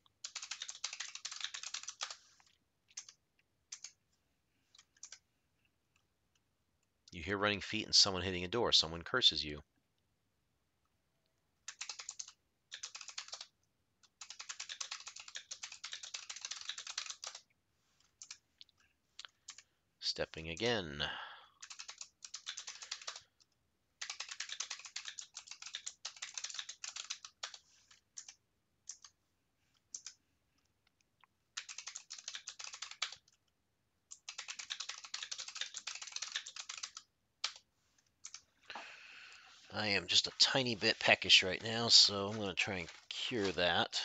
You hear running feet and someone hitting a door. Someone curses you. Stepping again. I am just a tiny bit peckish right now, so I'm going to try and cure that.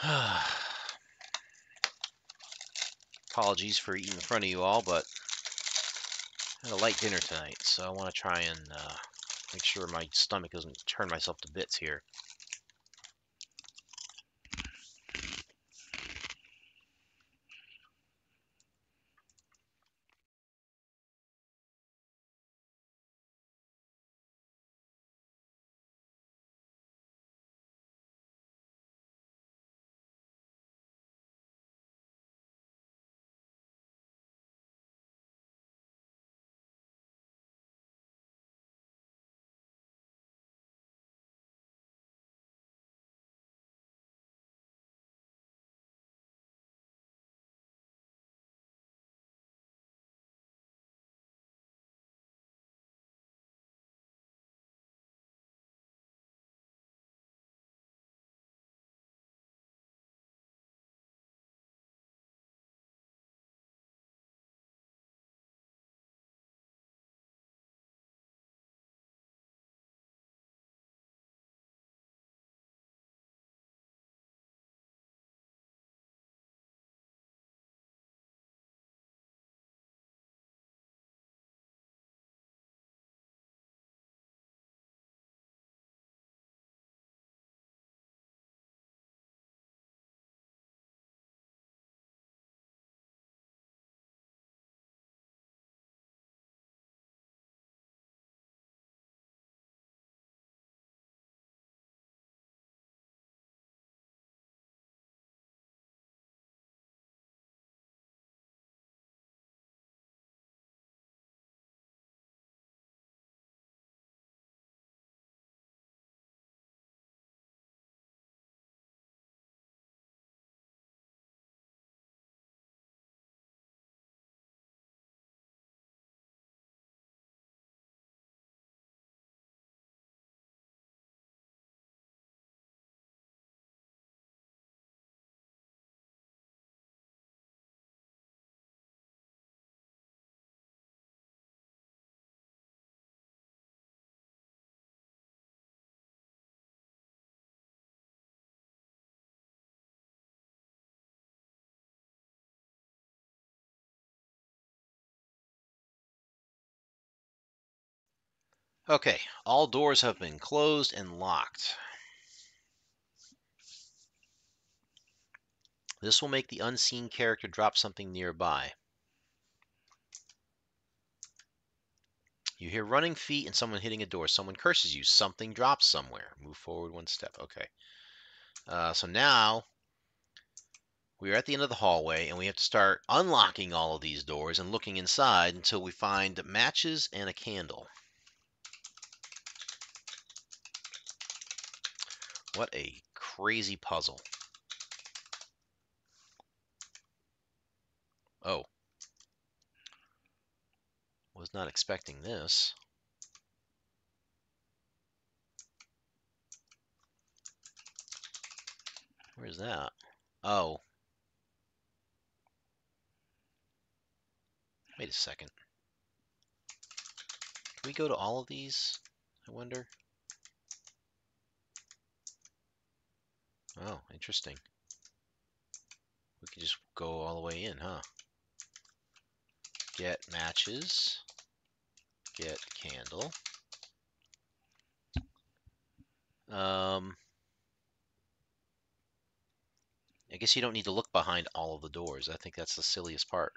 Apologies for eating in front of you all, but I had a light dinner tonight, so I want to try and uh, make sure my stomach doesn't turn myself to bits here. Okay, all doors have been closed and locked. This will make the unseen character drop something nearby. You hear running feet and someone hitting a door. Someone curses you. Something drops somewhere. Move forward one step. Okay. Uh, so now we are at the end of the hallway and we have to start unlocking all of these doors and looking inside until we find matches and a candle. What a crazy puzzle. Oh. Was not expecting this. Where's that? Oh. Wait a second. Can we go to all of these? I wonder. Oh, interesting. We could just go all the way in, huh? Get matches. Get candle. Um, I guess you don't need to look behind all of the doors. I think that's the silliest part.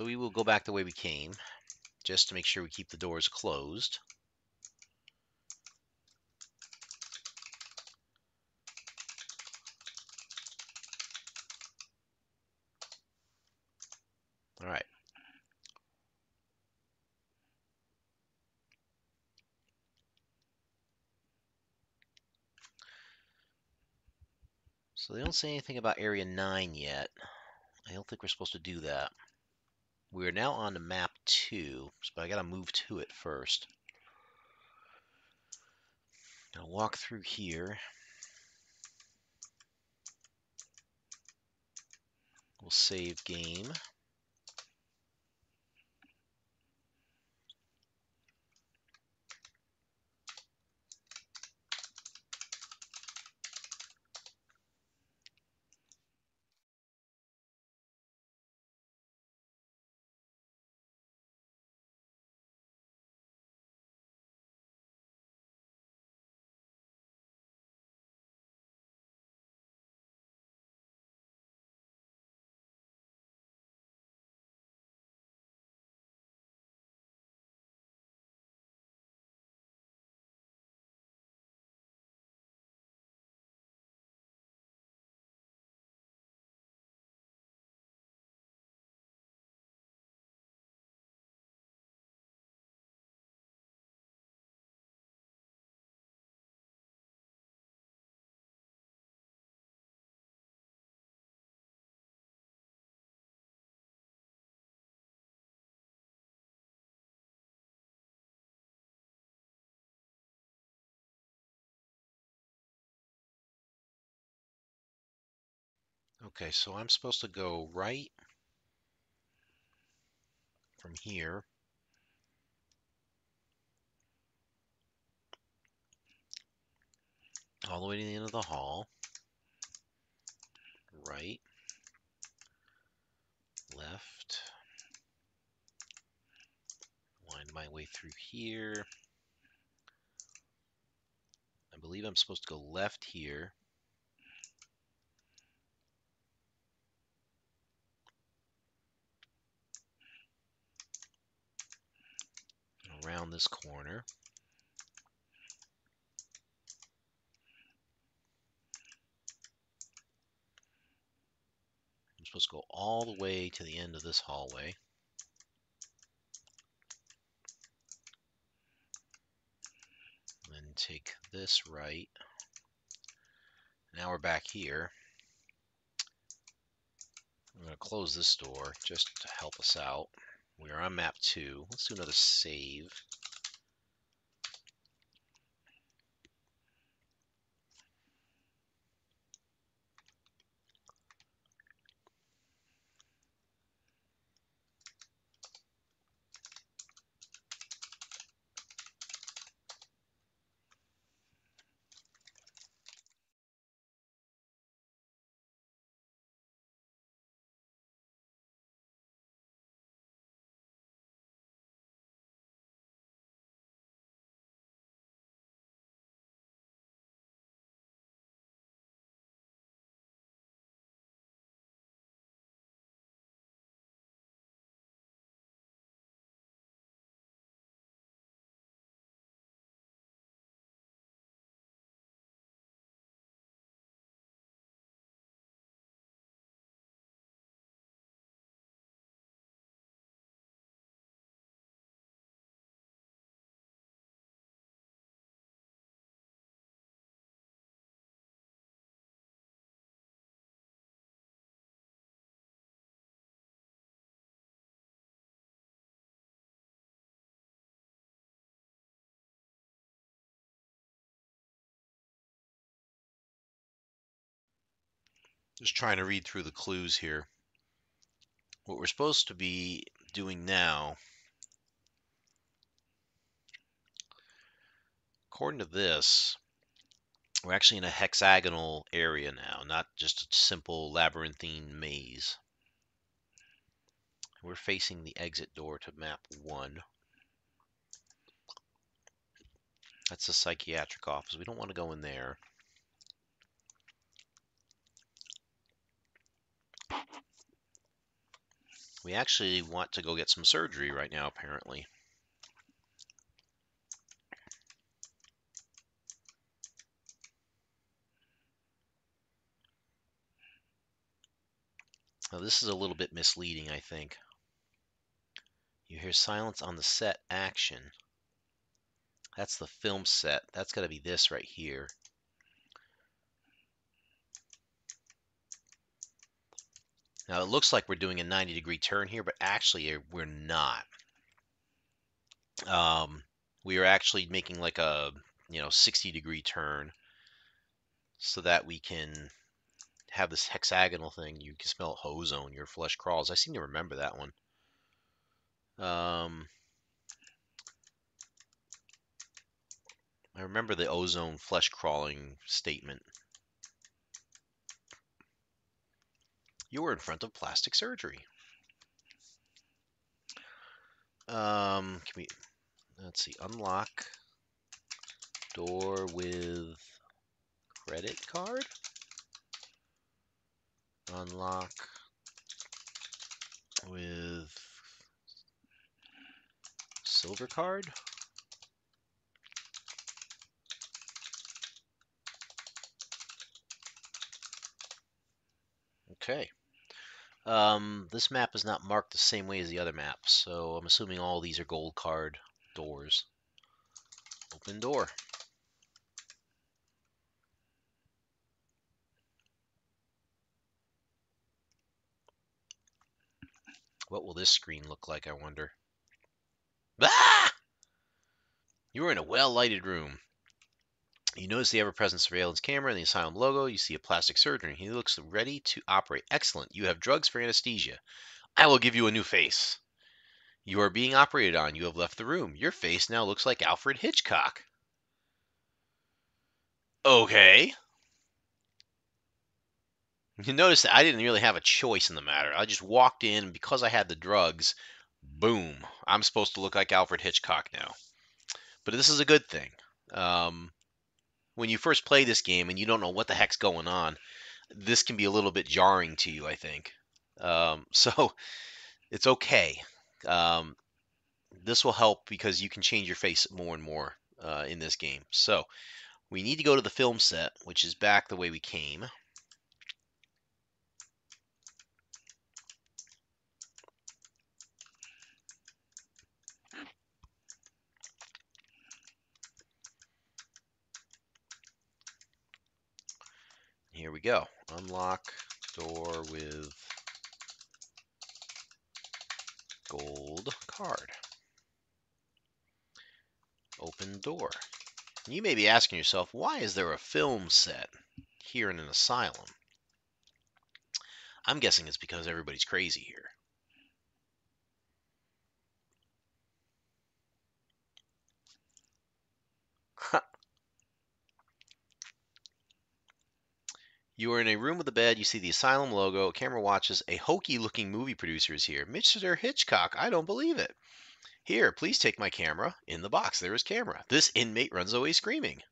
So we will go back the way we came, just to make sure we keep the doors closed. All right. So they don't say anything about Area 9 yet. I don't think we're supposed to do that. We're now on to map 2, but I gotta move to it first. Gonna walk through here. We'll save game. Okay, so I'm supposed to go right from here. All the way to the end of the hall. Right. Left. Wind my way through here. I believe I'm supposed to go left here. Around this corner. I'm supposed to go all the way to the end of this hallway. Then take this right. Now we're back here. I'm going to close this door just to help us out. We are on map two. Let's do another save. Just trying to read through the clues here. What we're supposed to be doing now, according to this, we're actually in a hexagonal area now, not just a simple labyrinthine maze. We're facing the exit door to map one. That's the psychiatric office. We don't want to go in there. We actually want to go get some surgery right now, apparently. Now this is a little bit misleading, I think. You hear silence on the set action. That's the film set. That's got to be this right here. Now it looks like we're doing a 90 degree turn here, but actually uh, we're not. Um, we are actually making like a you know 60 degree turn so that we can have this hexagonal thing. You can smell ozone, your flesh crawls. I seem to remember that one. Um, I remember the ozone flesh crawling statement. You were in front of plastic surgery. Um, can we, let's see, unlock door with credit card? Unlock with silver card? Okay. Um, this map is not marked the same way as the other maps, so I'm assuming all these are gold card doors. Open door. What will this screen look like, I wonder? Ah! You are in a well-lighted room. You notice the ever-present surveillance camera and the asylum logo. You see a plastic surgeon. He looks ready to operate. Excellent. You have drugs for anesthesia. I will give you a new face. You are being operated on. You have left the room. Your face now looks like Alfred Hitchcock. Okay. You notice that I didn't really have a choice in the matter. I just walked in because I had the drugs. Boom. I'm supposed to look like Alfred Hitchcock now. But this is a good thing. Um, when you first play this game and you don't know what the heck's going on, this can be a little bit jarring to you, I think. Um, so it's okay. Um, this will help because you can change your face more and more uh, in this game. So we need to go to the film set, which is back the way we came. Here we go. Unlock door with gold card. Open door. You may be asking yourself, why is there a film set here in an asylum? I'm guessing it's because everybody's crazy here. You are in a room with a bed. You see the asylum logo. Camera watches. A hokey looking movie producer is here. Mr. Hitchcock. I don't believe it. Here, please take my camera. In the box, there is camera. This inmate runs away screaming.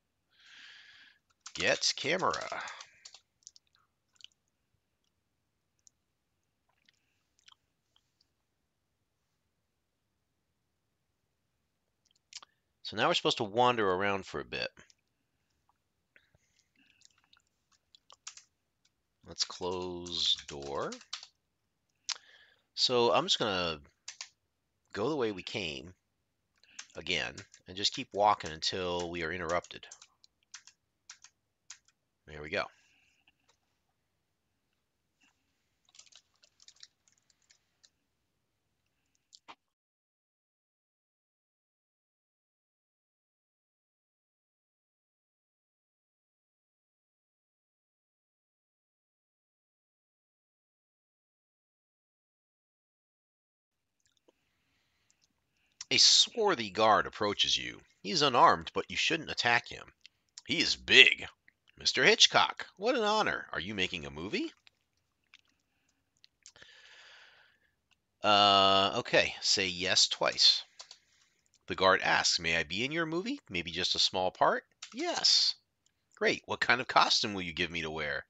Get camera. So now we're supposed to wander around for a bit. Let's close door. So I'm just going to go the way we came again and just keep walking until we are interrupted. There we go. A swarthy guard approaches you. He is unarmed, but you shouldn't attack him. He is big. Mr. Hitchcock, what an honor. Are you making a movie? Uh, okay, say yes twice. The guard asks, May I be in your movie? Maybe just a small part? Yes. Great. What kind of costume will you give me to wear?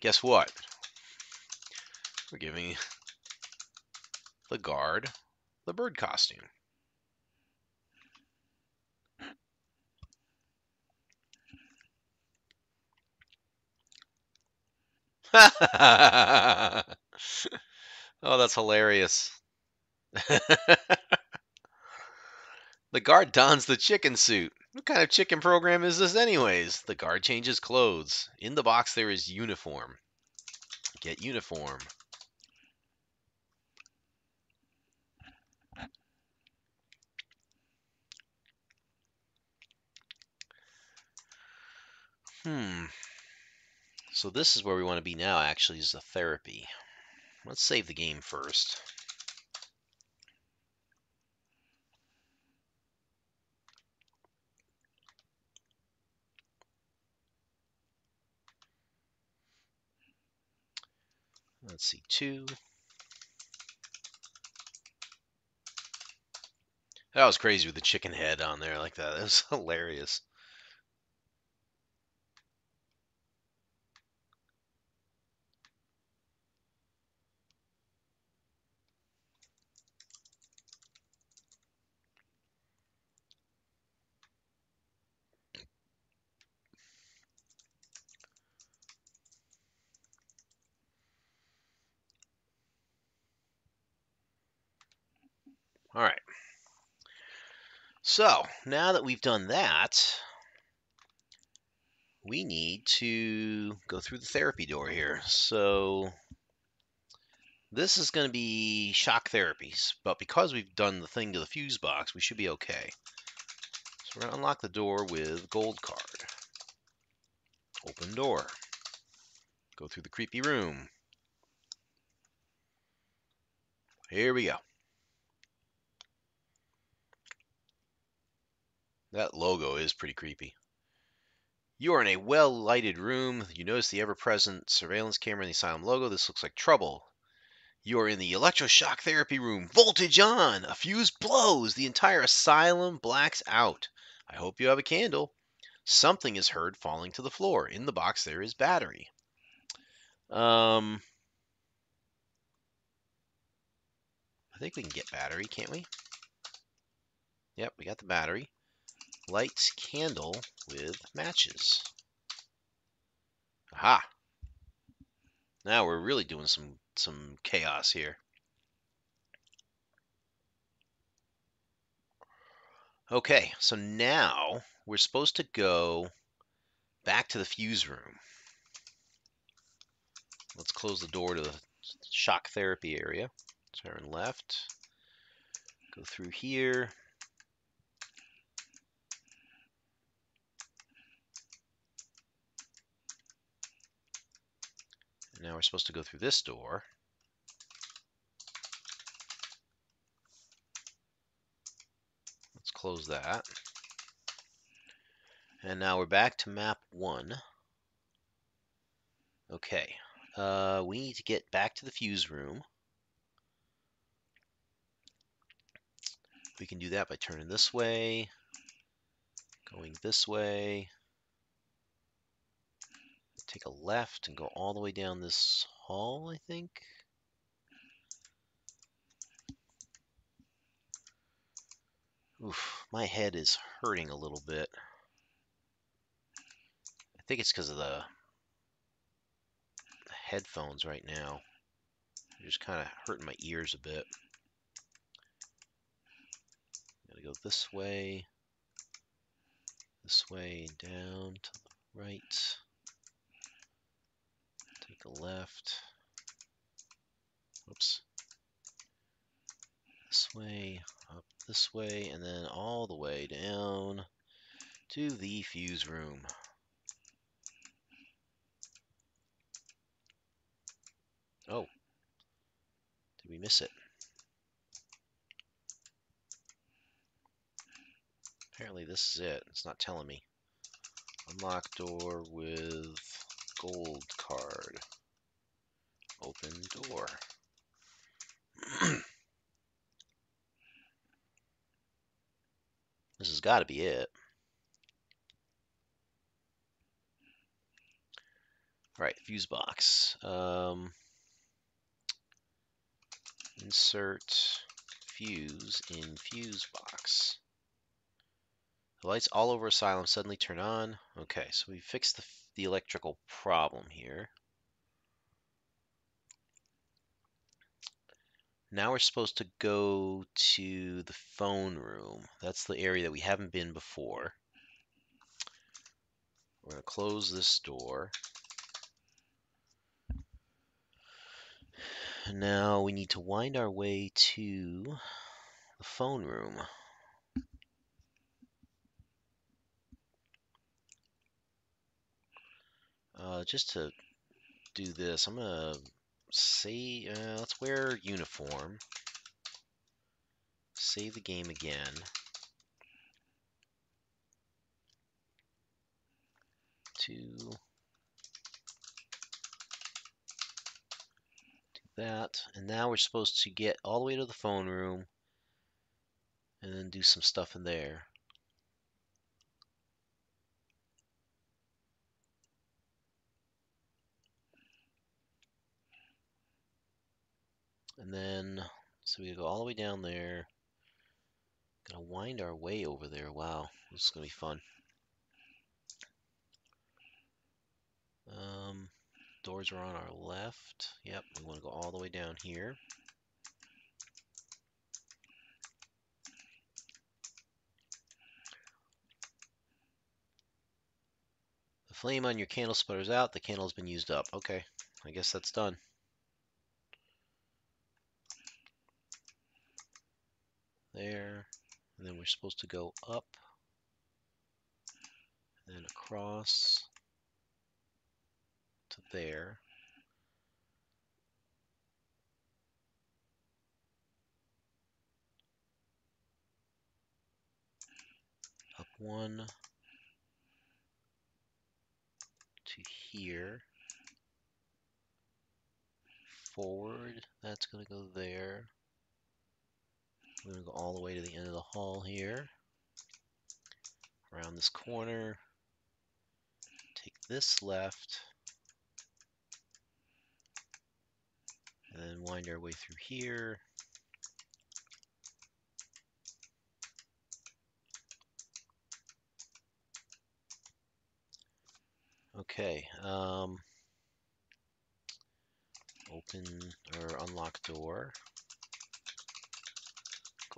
Guess what? We're giving the guard the bird costume. oh, that's hilarious. the guard dons the chicken suit. What kind of chicken program is this, anyways? The guard changes clothes. In the box, there is uniform. Get uniform. Hmm. So this is where we want to be now, actually, is the therapy. Let's save the game first. Let's see, two. That was crazy with the chicken head on there like that. That was hilarious. All right. So now that we've done that, we need to go through the therapy door here. So this is going to be shock therapies, but because we've done the thing to the fuse box, we should be okay. So we're going to unlock the door with gold card. Open door. Go through the creepy room. Here we go. That logo is pretty creepy. You are in a well lighted room. You notice the ever present surveillance camera and the asylum logo. This looks like trouble. You are in the electroshock therapy room. Voltage on! A fuse blows. The entire asylum blacks out. I hope you have a candle. Something is heard falling to the floor. In the box, there is battery. Um, I think we can get battery, can't we? Yep, we got the battery lights candle with matches. Aha! Now we're really doing some, some chaos here. Okay, so now we're supposed to go back to the fuse room. Let's close the door to the shock therapy area. Turn left. Go through here. Now we're supposed to go through this door. Let's close that. And now we're back to map one. Okay, uh, we need to get back to the fuse room. We can do that by turning this way, going this way, take a left and go all the way down this hall, I think. Oof, my head is hurting a little bit. I think it's because of the headphones right now. They're just kind of hurting my ears a bit. Gotta go this way, this way, down to the right left. Oops. This way, up this way, and then all the way down to the fuse room. Oh. Did we miss it? Apparently this is it. It's not telling me. Unlock door with gold card. Open door. this has got to be it. All right, fuse box. Um, insert fuse in fuse box. The lights all over Asylum suddenly turn on. Okay, so we fixed the, the electrical problem here. Now we're supposed to go to the phone room. That's the area that we haven't been before. We're going to close this door. Now we need to wind our way to the phone room. Uh, just to do this, I'm gonna say uh, let's wear uniform. Save the game again. To do that, and now we're supposed to get all the way to the phone room and then do some stuff in there. And then, so we go all the way down there. Gonna wind our way over there. Wow, this is gonna be fun. Um, doors are on our left. Yep, we want to go all the way down here. The flame on your candle sputters out. The candle's been used up. Okay, I guess that's done. There and then we're supposed to go up and then across to there. Up one to here. Forward that's going to go there going to go all the way to the end of the hall here. Around this corner. Take this left. And then wind our way through here. Okay. Um, open or unlock door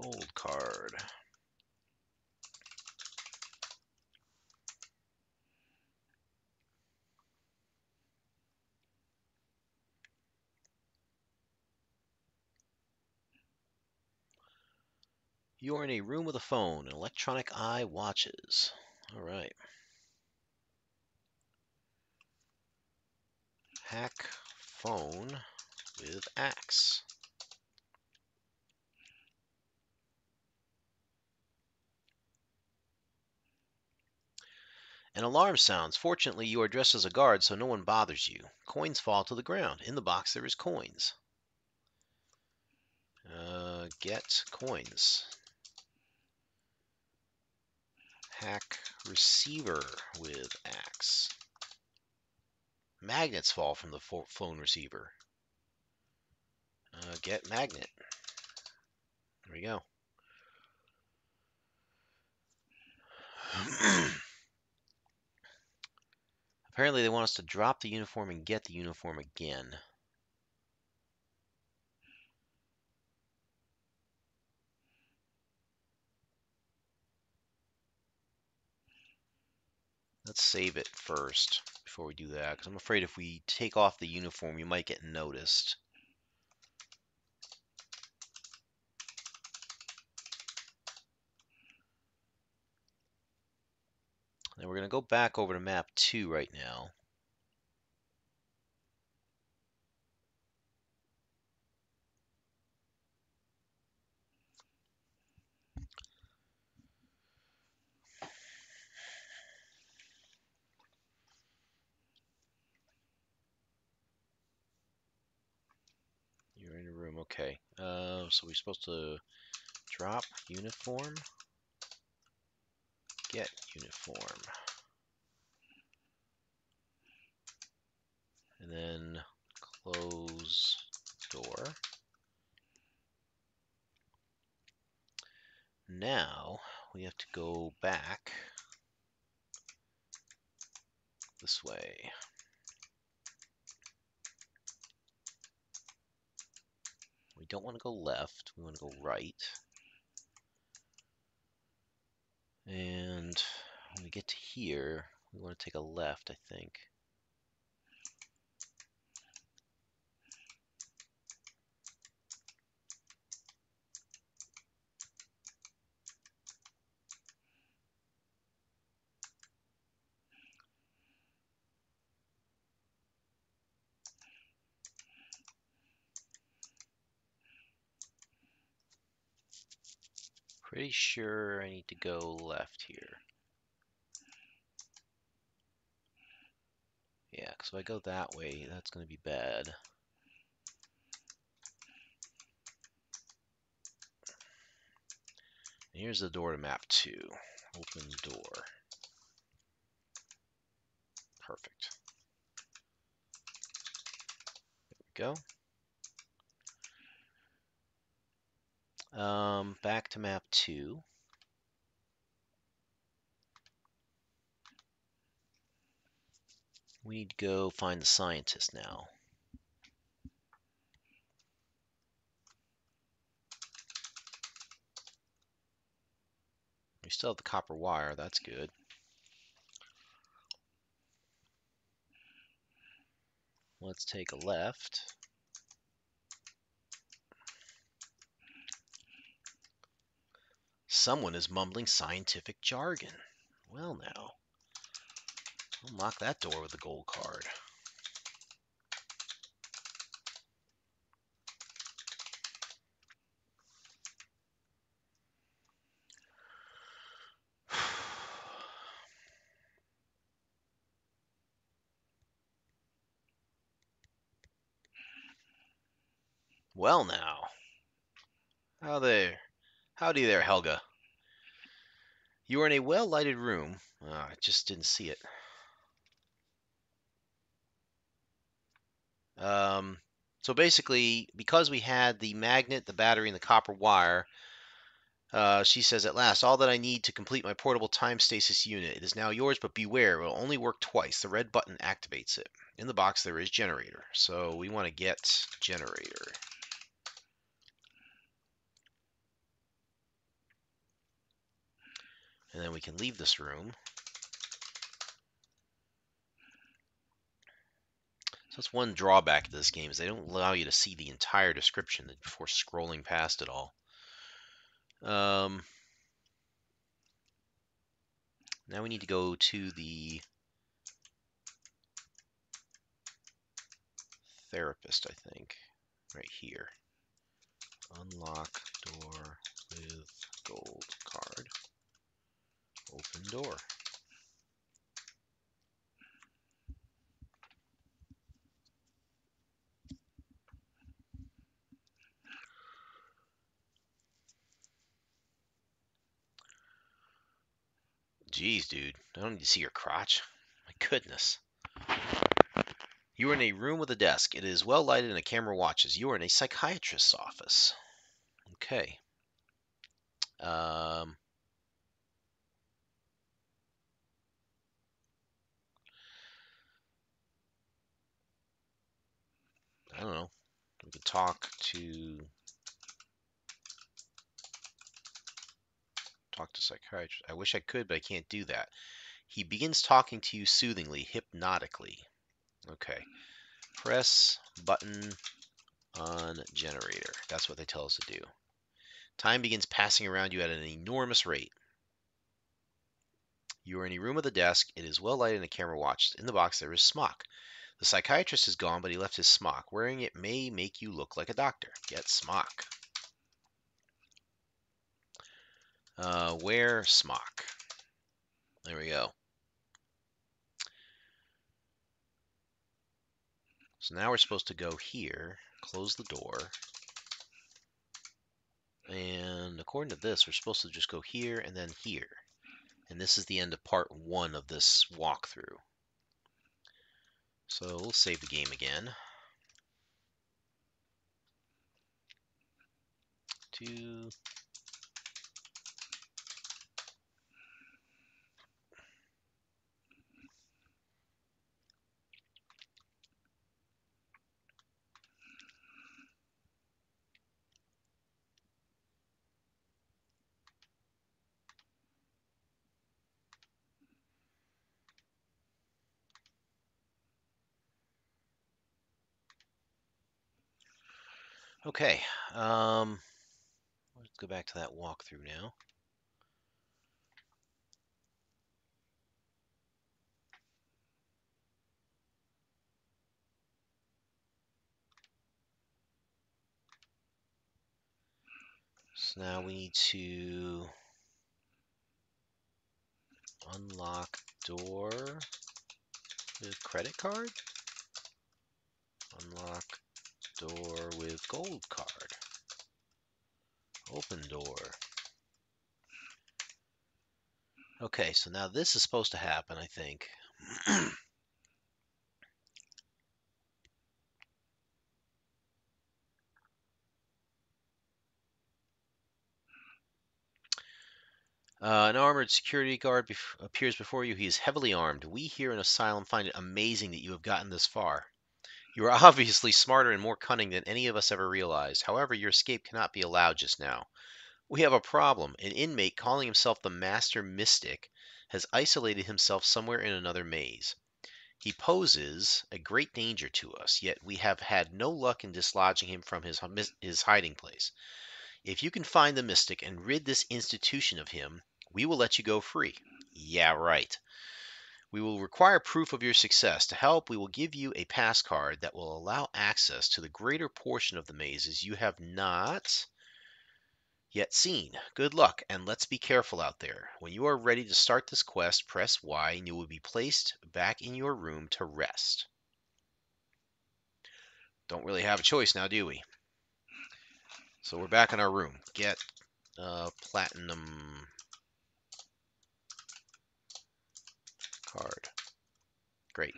gold card. You are in a room with a phone and electronic eye watches. All right. Hack phone with axe. An alarm sounds. Fortunately, you are dressed as a guard, so no one bothers you. Coins fall to the ground. In the box, there is coins. Uh, get coins. Hack receiver with axe. Magnets fall from the phone receiver. Uh, get magnet. There we go. Apparently they want us to drop the uniform and get the uniform again. Let's save it first before we do that, because I'm afraid if we take off the uniform, you might get noticed. And we're going to go back over to map 2 right now. You're in a room, okay. Uh, so we're supposed to drop uniform get uniform, and then close door. Now we have to go back this way. We don't want to go left, we want to go right. And when we get to here, we want to take a left, I think. Pretty sure I need to go left here. Yeah, because if I go that way, that's going to be bad. And here's the door to map 2. Open door. Perfect. There we go. Um, back to map 2. We need to go find the scientist now. We still have the copper wire, that's good. Let's take a left. Someone is mumbling scientific jargon. Well now. Unlock that door with a gold card. Well now. How there? Howdy there, Helga. You are in a well-lighted room. Oh, I just didn't see it. Um, so basically, because we had the magnet, the battery, and the copper wire, uh, she says, At last, all that I need to complete my portable time stasis unit. It is now yours, but beware, it will only work twice. The red button activates it. In the box, there is generator. So we want to get generator. And then we can leave this room. So that's one drawback to this game is they don't allow you to see the entire description before scrolling past it all. Um, now we need to go to the therapist, I think, right here. Unlock door with gold door. Jeez, dude. I don't need to see your crotch. My goodness. You are in a room with a desk. It is well lighted and a camera watches. You are in a psychiatrist's office. Okay. Um, I don't know. We could talk to talk to psychiatrist. I wish I could, but I can't do that. He begins talking to you soothingly, hypnotically. Okay. Press button on generator. That's what they tell us to do. Time begins passing around you at an enormous rate. You are in a room with a desk. It is well lighted and a camera watches. In the box there is smock. The psychiatrist is gone, but he left his smock. Wearing it may make you look like a doctor. Get smock. Uh, wear smock. There we go. So now we're supposed to go here, close the door, And according to this, we're supposed to just go here and then here. And this is the end of part one of this walkthrough. So we'll save the game again. Two. Okay, um, let's go back to that walkthrough now. So now we need to unlock door with credit card. Unlock door with gold card. Open door. Okay, so now this is supposed to happen, I think. Uh, an armored security guard bef appears before you. He is heavily armed. We here in Asylum find it amazing that you have gotten this far. You are obviously smarter and more cunning than any of us ever realized. However, your escape cannot be allowed just now. We have a problem. An inmate calling himself the Master Mystic has isolated himself somewhere in another maze. He poses a great danger to us, yet we have had no luck in dislodging him from his, his hiding place. If you can find the mystic and rid this institution of him, we will let you go free. Yeah, right. We will require proof of your success. To help, we will give you a pass card that will allow access to the greater portion of the mazes you have not yet seen. Good luck, and let's be careful out there. When you are ready to start this quest, press Y and you will be placed back in your room to rest. Don't really have a choice now, do we? So we're back in our room. Get uh, platinum card. Great.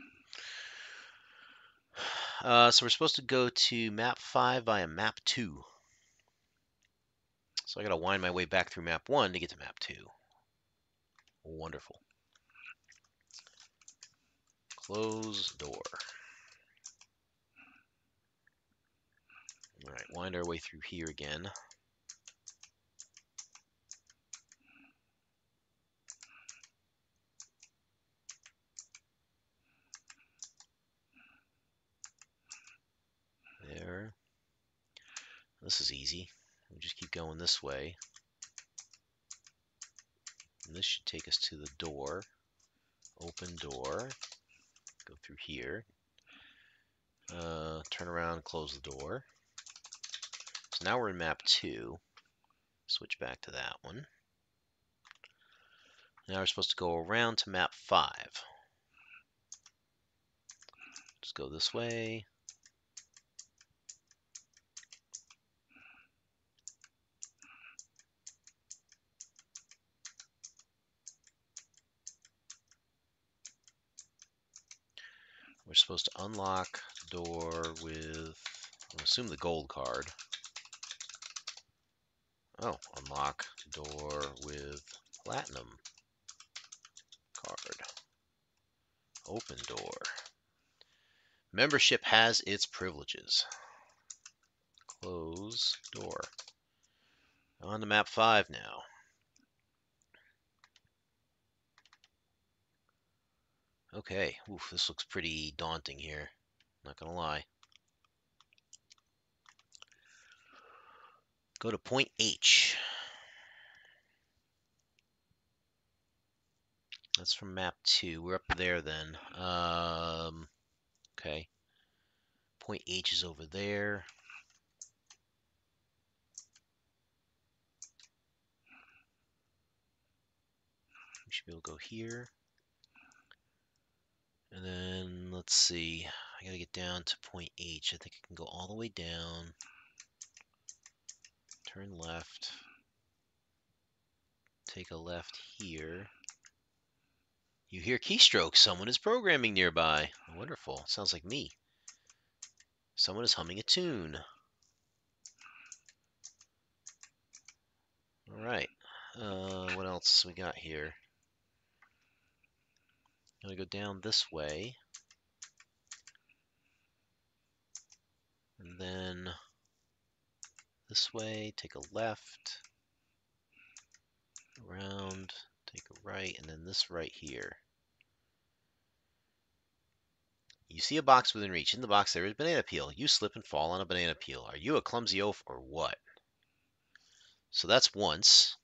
Uh, so we're supposed to go to map 5 via map 2. So I got to wind my way back through map 1 to get to map 2. Wonderful. Close door. All right, wind our way through here again. There. This is easy. We just keep going this way. And this should take us to the door. Open door. Go through here. Uh, turn around, close the door. So now we're in map 2. Switch back to that one. Now we're supposed to go around to map 5. Just go this way. We're supposed to unlock door with, I assume the gold card. Oh, unlock door with platinum card. Open door. Membership has its privileges. Close door. On to map 5 now. Okay, oof, this looks pretty daunting here. Not gonna lie. Go to point H. That's from map 2. We're up there then. Um, okay. Point H is over there. We should be able to go here. And then, let's see, I gotta get down to point H. I think I can go all the way down, turn left, take a left here. You hear keystrokes. Someone is programming nearby. Wonderful. Sounds like me. Someone is humming a tune. All right. Uh, what else we got here? I'm going to go down this way. And then this way, take a left, around, take a right, and then this right here. You see a box within reach. In the box there is banana peel. You slip and fall on a banana peel. Are you a clumsy oaf or what? So that's once.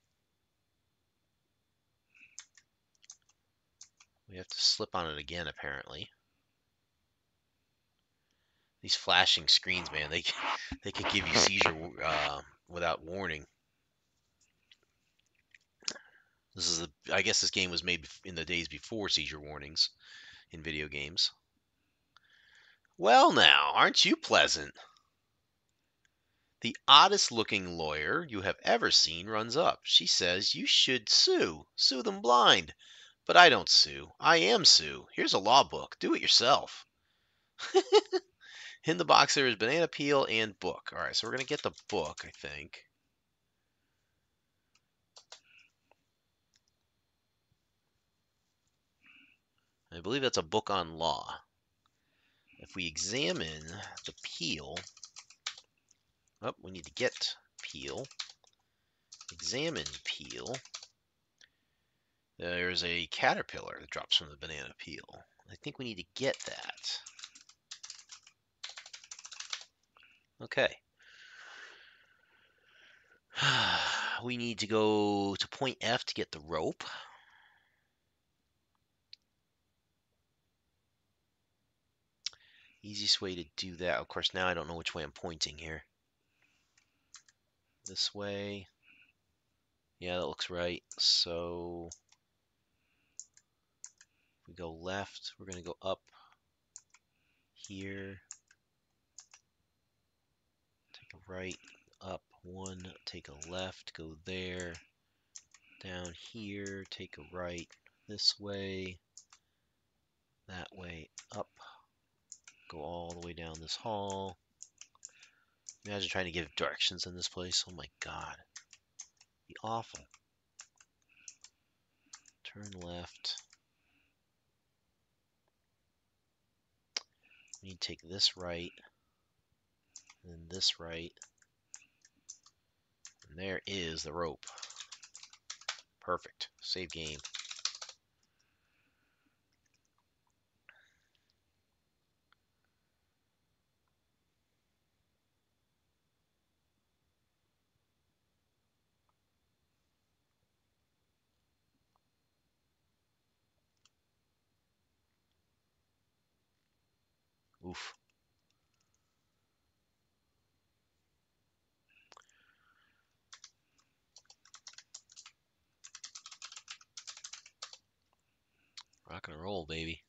We have to slip on it again, apparently. These flashing screens, man, they they could give you seizure uh, without warning. This is a, I guess this game was made in the days before seizure warnings in video games. Well, now, aren't you pleasant? The oddest looking lawyer you have ever seen runs up. She says you should sue. Sue them blind. But I don't sue. I am Sue. Here's a law book. Do it yourself. In the box, there is banana peel and book. All right, so we're going to get the book, I think. I believe that's a book on law. If we examine the peel, oh, we need to get peel. Examine peel. There's a caterpillar that drops from the banana peel. I think we need to get that. Okay. we need to go to point F to get the rope. Easiest way to do that, of course, now I don't know which way I'm pointing here. This way. Yeah, that looks right. So we go left, we're going to go up here take a right, up one, take a left, go there, down here, take a right, this way, that way, up, go all the way down this hall. Imagine trying to give directions in this place. Oh my god. Be awful. Turn left. To take this right then this right. And there is the rope. Perfect. Save game. Oof. Rock and roll, baby.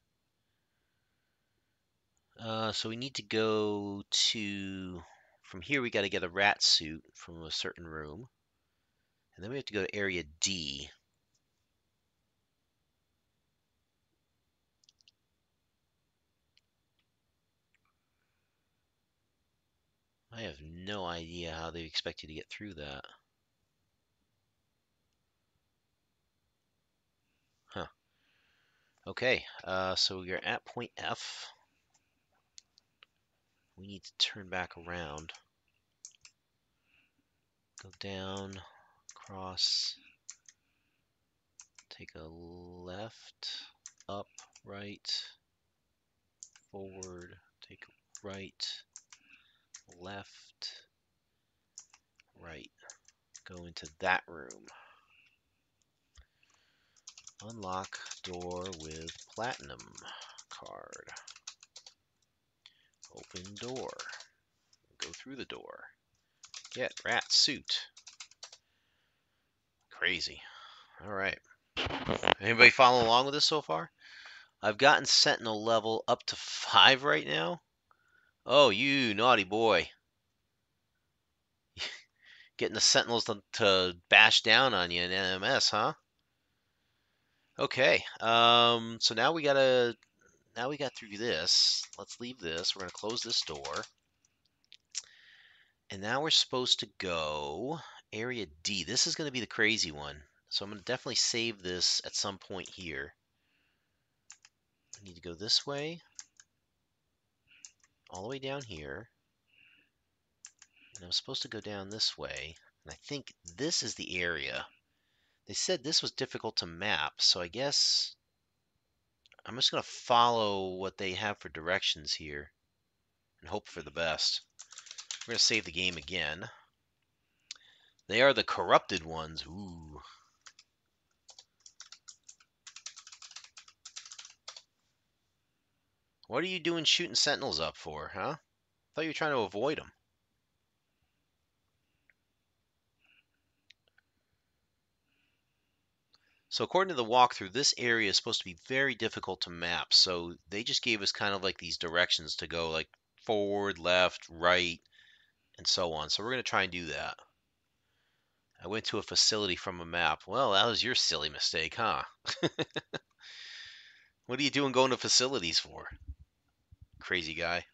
Uh, so we need to go to, from here we got to get a rat suit from a certain room. And then we have to go to area D. I have no idea how they expect you to get through that. Huh. Okay, uh, so we are at point F. We need to turn back around. Go down, cross, take a left, up, right, forward, take a right, left, right. Go into that room. Unlock door with platinum card. Open door. Go through the door. Get rat suit. Crazy. All right. Anybody follow along with this so far? I've gotten Sentinel level up to 5 right now. Oh, you naughty boy. Getting the Sentinels to, to bash down on you in NMS, huh? Okay. Um, so now we gotta now we got through this. Let's leave this. We're gonna close this door. And now we're supposed to go area D. This is gonna be the crazy one. So I'm gonna definitely save this at some point here. I need to go this way, all the way down here. And I'm supposed to go down this way. And I think this is the area. They said this was difficult to map, so I guess I'm just going to follow what they have for directions here and hope for the best. We're going to save the game again. They are the corrupted ones. Ooh. What are you doing shooting sentinels up for, huh? thought you were trying to avoid them. So according to the walkthrough, this area is supposed to be very difficult to map. So they just gave us kind of like these directions to go like forward, left, right, and so on. So we're going to try and do that. I went to a facility from a map. Well, that was your silly mistake, huh? what are you doing going to facilities for? Crazy guy.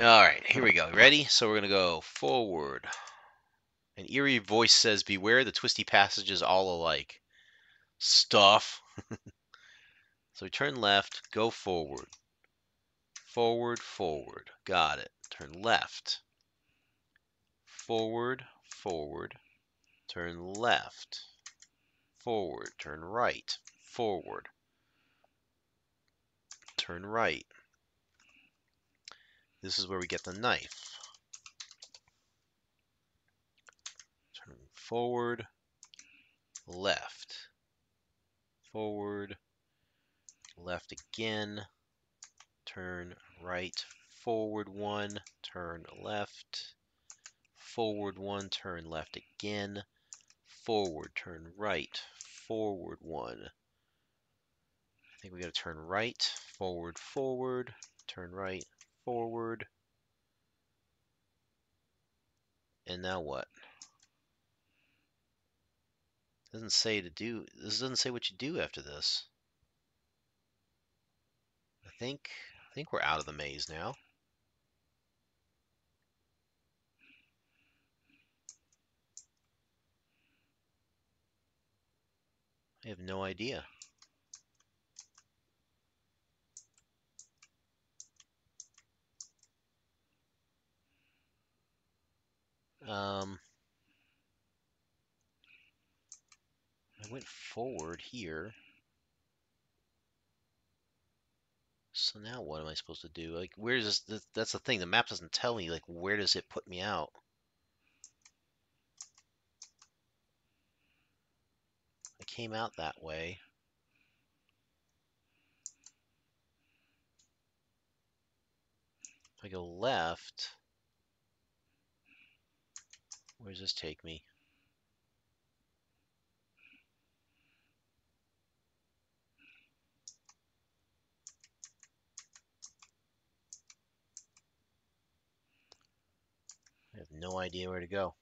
All right, here we go. Ready? So we're going to go forward. An eerie voice says, Beware the twisty passages all alike stuff. so we turn left, go forward. Forward, forward. Got it. Turn left. Forward, forward. Turn left. Forward. Turn right. Forward. Turn right. This is where we get the knife. Turn forward, left forward, left again, turn right, forward one, turn left, forward one, turn left again, forward, turn right, forward one. I think we got to turn right, forward, forward, turn right, forward. And now what? Doesn't say to do this doesn't say what you do after this. I think I think we're out of the maze now. I have no idea. Um I went forward here. So now what am I supposed to do? Like, where does this, that's the thing, the map doesn't tell me, like, where does it put me out? I came out that way. If I go left, where does this take me? No idea where to go.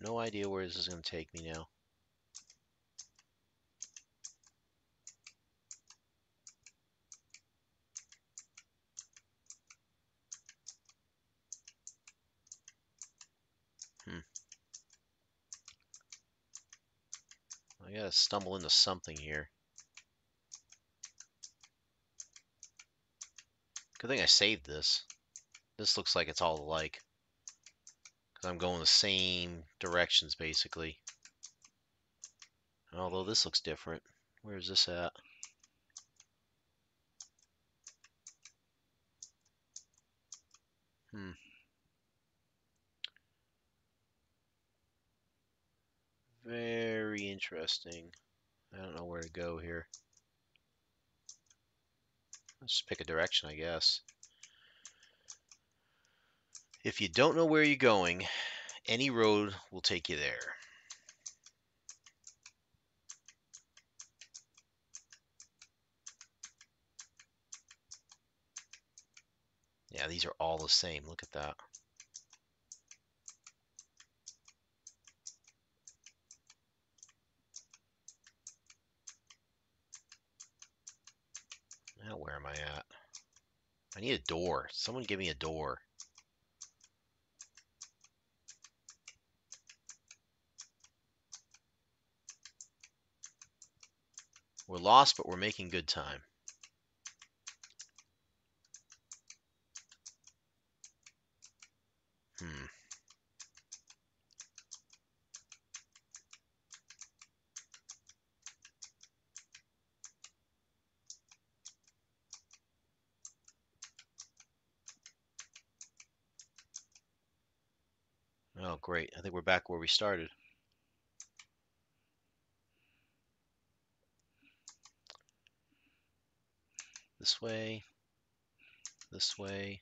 No idea where this is going to take me now. Hmm. I gotta stumble into something here. Good thing I saved this. This looks like it's all alike. Because I'm going the same directions, basically. Although this looks different. Where is this at? Hmm. Very interesting. I don't know where to go here. Let's just pick a direction, I guess. If you don't know where you're going, any road will take you there. Yeah, these are all the same. Look at that. Now where am I at? I need a door. Someone give me a door. We're lost, but we're making good time. Hmm. Great. I think we're back where we started. This way, this way,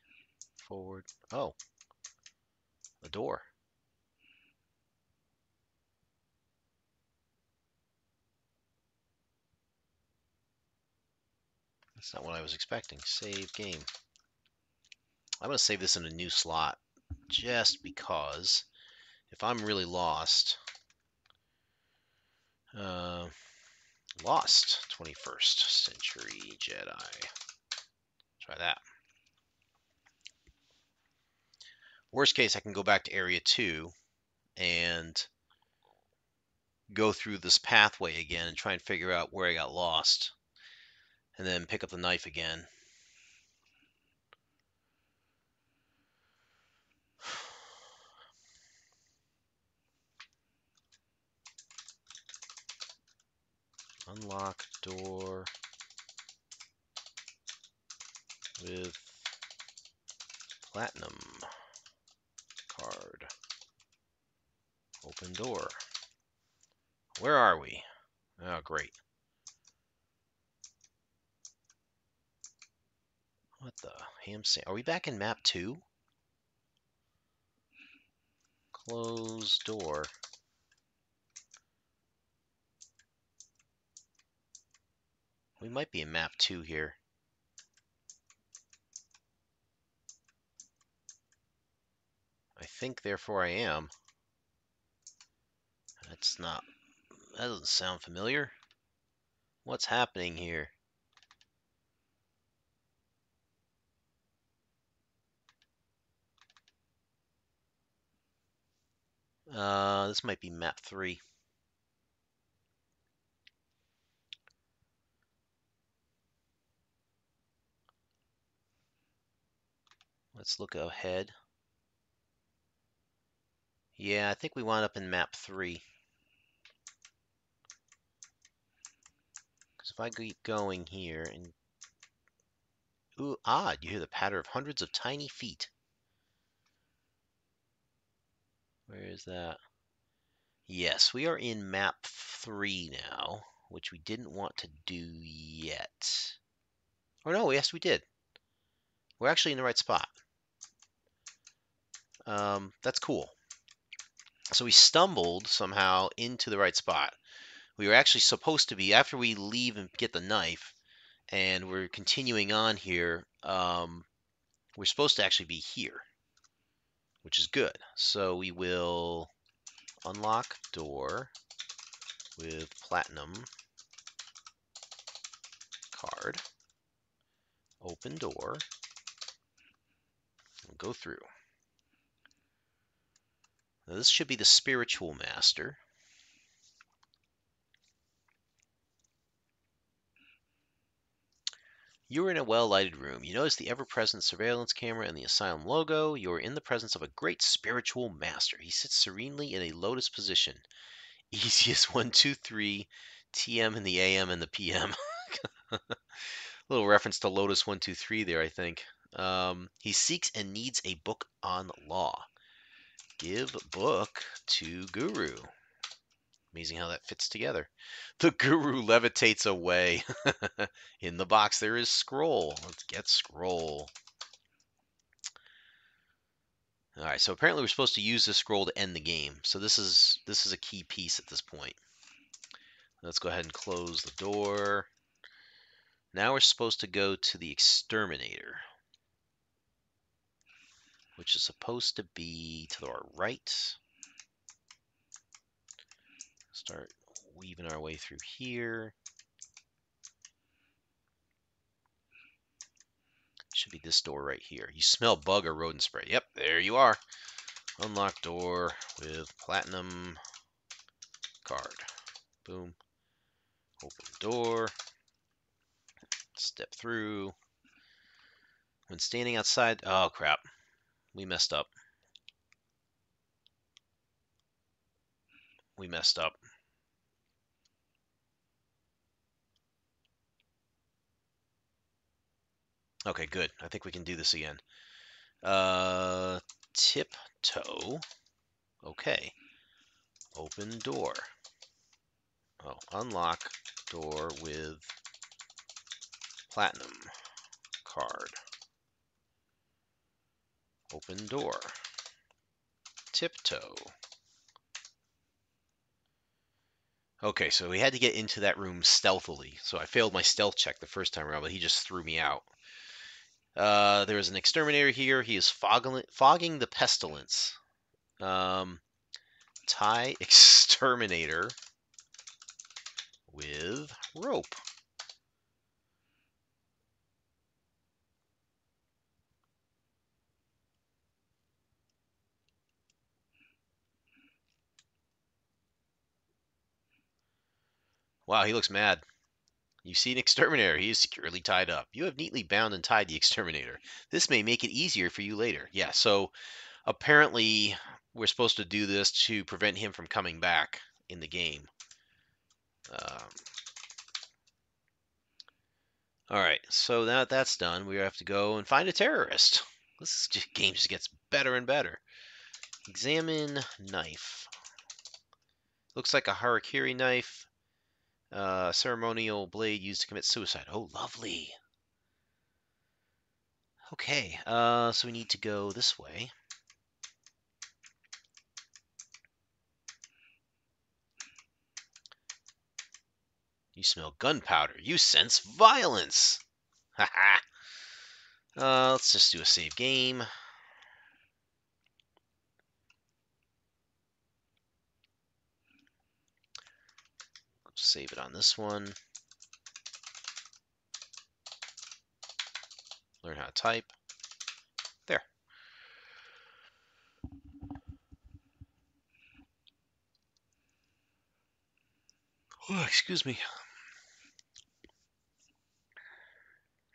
forward. Oh, a door. That's not what I was expecting. Save game. I'm going to save this in a new slot just because if I'm really lost, uh, lost 21st century Jedi. Try that. Worst case, I can go back to area two and go through this pathway again and try and figure out where I got lost and then pick up the knife again. Unlock door with platinum card. Open door. Where are we? Oh, great. What the ham? Are we back in map two? Close door. We might be in map two here. I think, therefore, I am. That's not, that doesn't sound familiar. What's happening here? Uh, this might be map three. Let's look ahead. Yeah, I think we wound up in map three. Because if I keep going here and... Ooh, odd, you hear the patter of hundreds of tiny feet. Where is that? Yes, we are in map three now, which we didn't want to do yet. Or no, yes, we did. We're actually in the right spot. Um, that's cool. So we stumbled somehow into the right spot. We were actually supposed to be, after we leave and get the knife, and we're continuing on here, um, we're supposed to actually be here which is good. So we will unlock door with platinum card, open door, and go through. Now this should be the spiritual master. You are in a well-lighted room. You notice the ever-present surveillance camera and the Asylum logo. You are in the presence of a great spiritual master. He sits serenely in a lotus position. Easiest one, two, three, TM in the AM and the PM. little reference to Lotus 123 there, I think. Um, he seeks and needs a book on law. Give book to Guru. Amazing how that fits together. The guru levitates away. In the box there is scroll. Let's get scroll. All right, so apparently we're supposed to use this scroll to end the game. So this is this is a key piece at this point. Let's go ahead and close the door. Now we're supposed to go to the exterminator. Which is supposed to be to our right. Start weaving our way through here. Should be this door right here. You smell bug or rodent spray. Yep, there you are. Unlock door with platinum card. Boom. Open door. Step through. When standing outside, oh crap. We messed up. We messed up. Okay, good. I think we can do this again. Uh, tiptoe. Okay. Open door. Oh, unlock door with platinum card. Open door. Tiptoe. Okay, so we had to get into that room stealthily. So I failed my stealth check the first time around, but he just threw me out. Uh, there is an exterminator here. He is fogging, fogging the pestilence. Um, tie exterminator with rope. Wow, he looks mad. You see an exterminator. He is securely tied up. You have neatly bound and tied the exterminator. This may make it easier for you later. Yeah, so apparently we're supposed to do this to prevent him from coming back in the game. Um, all right, so now that that's done, we have to go and find a terrorist. This game just gets better and better. Examine knife. Looks like a harakiri knife. Uh, ceremonial blade used to commit suicide. Oh, lovely. Okay, uh, so we need to go this way. You smell gunpowder. You sense violence. Haha. uh, let's just do a save game. Save it on this one. Learn how to type. There. Oh, excuse me.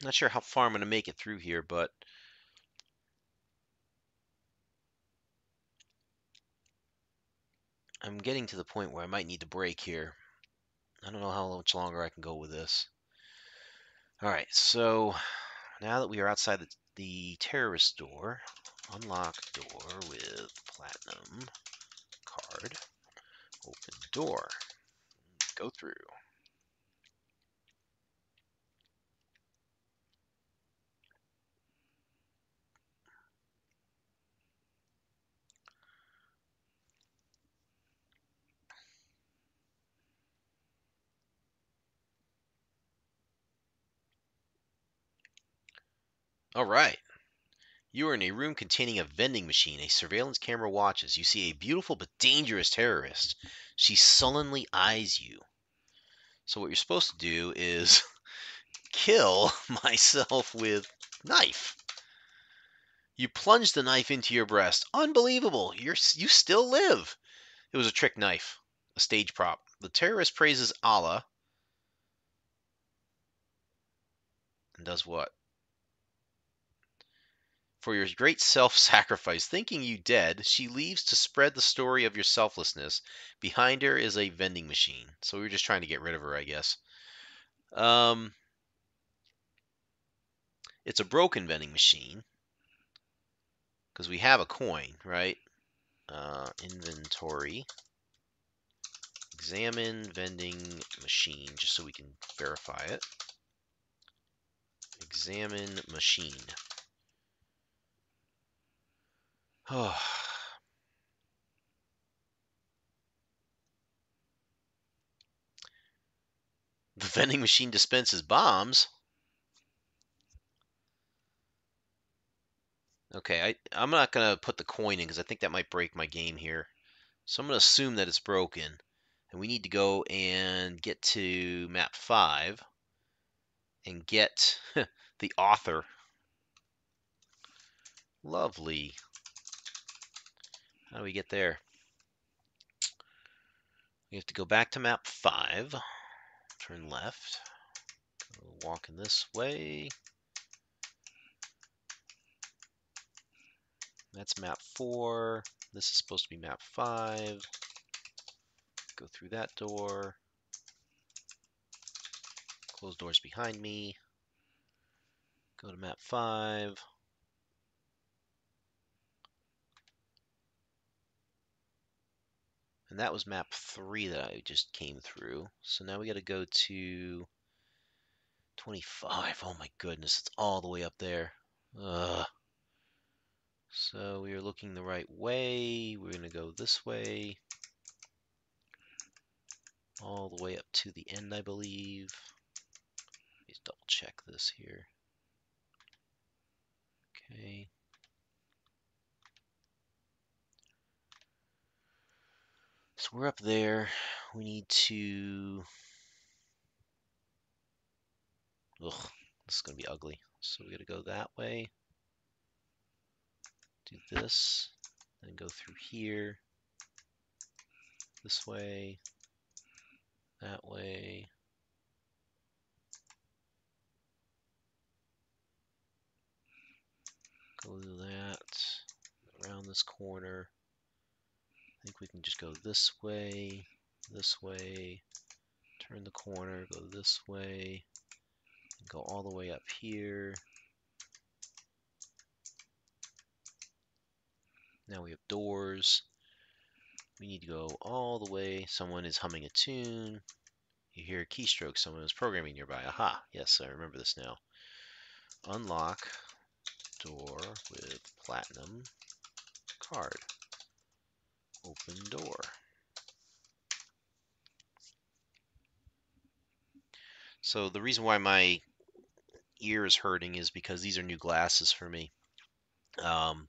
Not sure how far I'm going to make it through here, but I'm getting to the point where I might need to break here. I don't know how much longer I can go with this. All right, so now that we are outside the, the terrorist door, unlock door with platinum card, open door, go through. All right. You are in a room containing a vending machine. A surveillance camera watches. You see a beautiful but dangerous terrorist. She sullenly eyes you. So what you're supposed to do is kill myself with knife. You plunge the knife into your breast. Unbelievable. You're you still live. It was a trick knife, a stage prop. The terrorist praises Allah and does what? For your great self sacrifice, thinking you dead, she leaves to spread the story of your selflessness. Behind her is a vending machine. So we were just trying to get rid of her, I guess. Um, it's a broken vending machine because we have a coin, right? Uh, inventory. Examine vending machine just so we can verify it. Examine machine. The vending machine dispenses bombs. Okay, I, I'm not going to put the coin in because I think that might break my game here. So I'm going to assume that it's broken. And we need to go and get to map 5 and get the author. Lovely. How do we get there? We have to go back to map 5, turn left, walk in this way. That's map 4. This is supposed to be map 5. Go through that door. Close doors behind me. Go to map 5. That was map 3 that I just came through. So now we got to go to 25. Oh my goodness, it's all the way up there. Ugh. So we are looking the right way. We're going to go this way. All the way up to the end, I believe. Let's double check this here. Okay. So we're up there. We need to... Ugh, this is going to be ugly. So we got to go that way. Do this. Then go through here. This way. That way. Go to that. Around this corner. I think we can just go this way, this way, turn the corner, go this way, go all the way up here. Now we have doors. We need to go all the way. Someone is humming a tune. You hear a keystroke. Someone is programming nearby. Aha, yes, I remember this now. Unlock door with platinum card open door. So the reason why my ear is hurting is because these are new glasses for me. Um,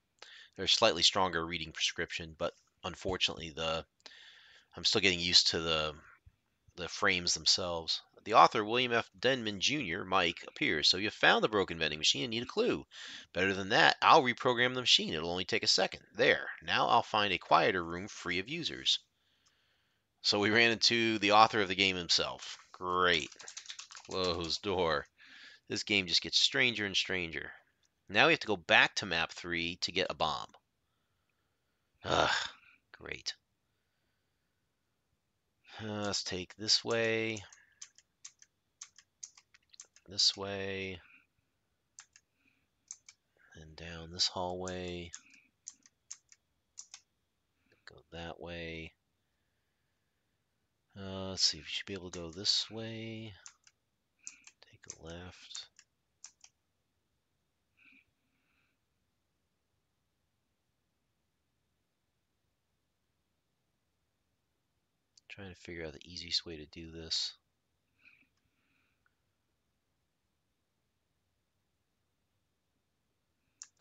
they're slightly stronger reading prescription, but unfortunately the I'm still getting used to the the frames themselves. The author, William F. Denman Jr., Mike, appears. So you found the broken vending machine and need a clue. Better than that, I'll reprogram the machine. It'll only take a second. There. Now I'll find a quieter room free of users. So we ran into the author of the game himself. Great. Closed door. This game just gets stranger and stranger. Now we have to go back to map 3 to get a bomb. Ugh, great. Uh, let's take this way this way, and down this hallway, go that way. Uh, let's see, we should be able to go this way, take a left. Trying to figure out the easiest way to do this.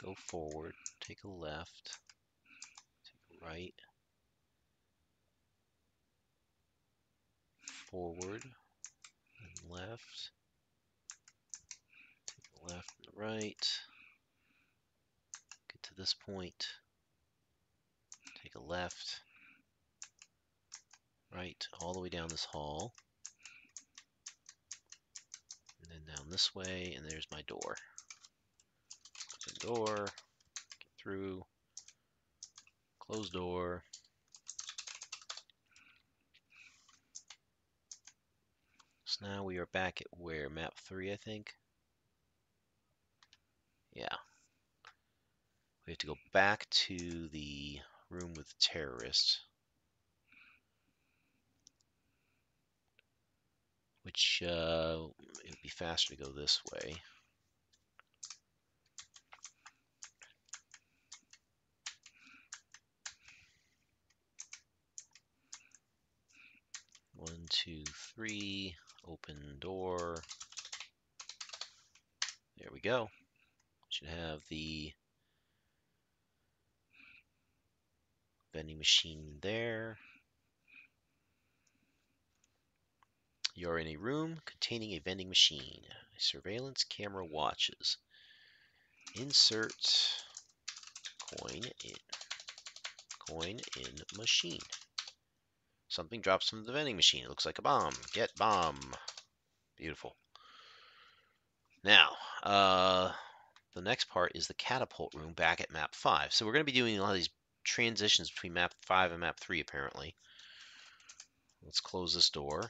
Go forward, take a left, take a right, forward and left, take a left and a right, get to this point, take a left, right, all the way down this hall, and then down this way, and there's my door door, get through, close door. So now we are back at where? Map 3, I think? Yeah. We have to go back to the room with the terrorists. Which, uh, it would be faster to go this way. two, three, open door. There we go. Should have the vending machine there. You're in a room containing a vending machine. A surveillance camera watches. Insert coin in coin in machine. Something drops from the vending machine. It looks like a bomb. Get bomb. Beautiful. Now, uh, the next part is the catapult room back at map 5. So we're going to be doing a lot of these transitions between map 5 and map 3, apparently. Let's close this door.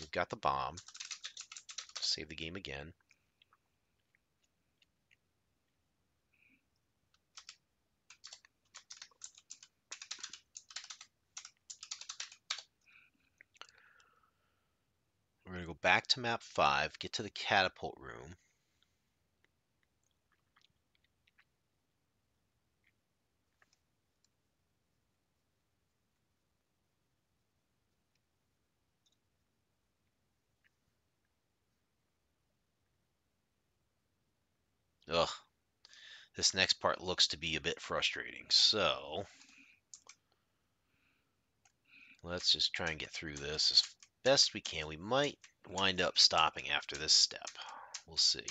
We've got the bomb. Save the game again. We're going to go back to map 5, get to the catapult room. Ugh. This next part looks to be a bit frustrating. So, let's just try and get through this as best we can. We might wind up stopping after this step. We'll see.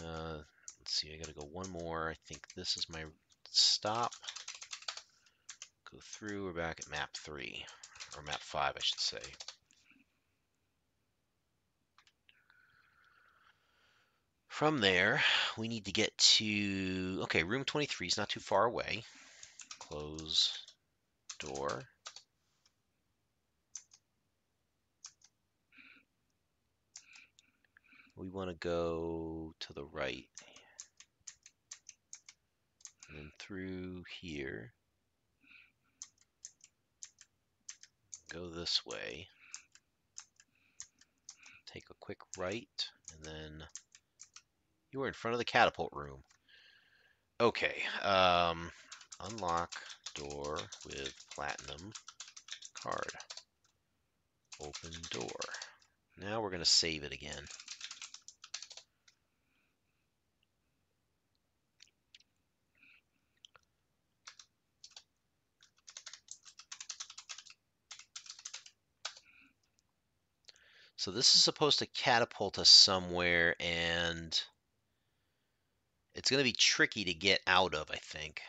Uh, let's see, I gotta go one more. I think this is my stop. Go through, we're back at map 3, or map 5, I should say. From there, we need to get to, okay, room 23 is not too far away. Close door. We want to go to the right. And then through here. Go this way. Take a quick right, and then you are in front of the catapult room. Okay, um, unlock door with platinum card. Open door. Now we're going to save it again. So this is supposed to catapult us somewhere, and it's going to be tricky to get out of, I think.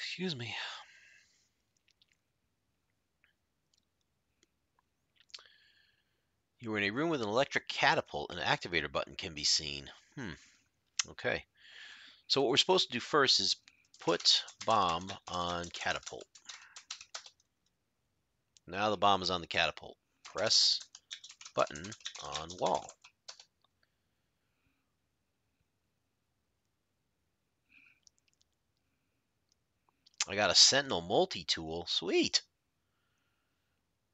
Excuse me. You are in a room with an electric catapult. An activator button can be seen. Hmm. Okay. So what we're supposed to do first is put bomb on catapult. Now the bomb is on the catapult. Press button on wall. I got a Sentinel multi-tool. Sweet.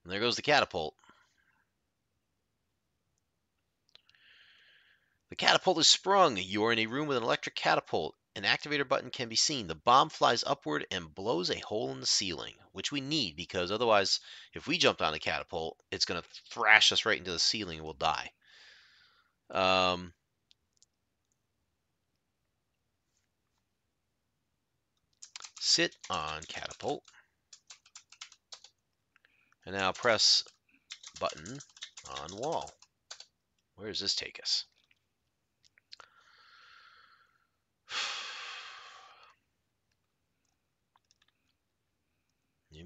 And there goes the catapult. The catapult is sprung. You are in a room with an electric catapult. An activator button can be seen. The bomb flies upward and blows a hole in the ceiling, which we need because otherwise, if we jump on the catapult, it's going to thrash us right into the ceiling and we'll die. Um, sit on catapult. And now press button on wall. Where does this take us?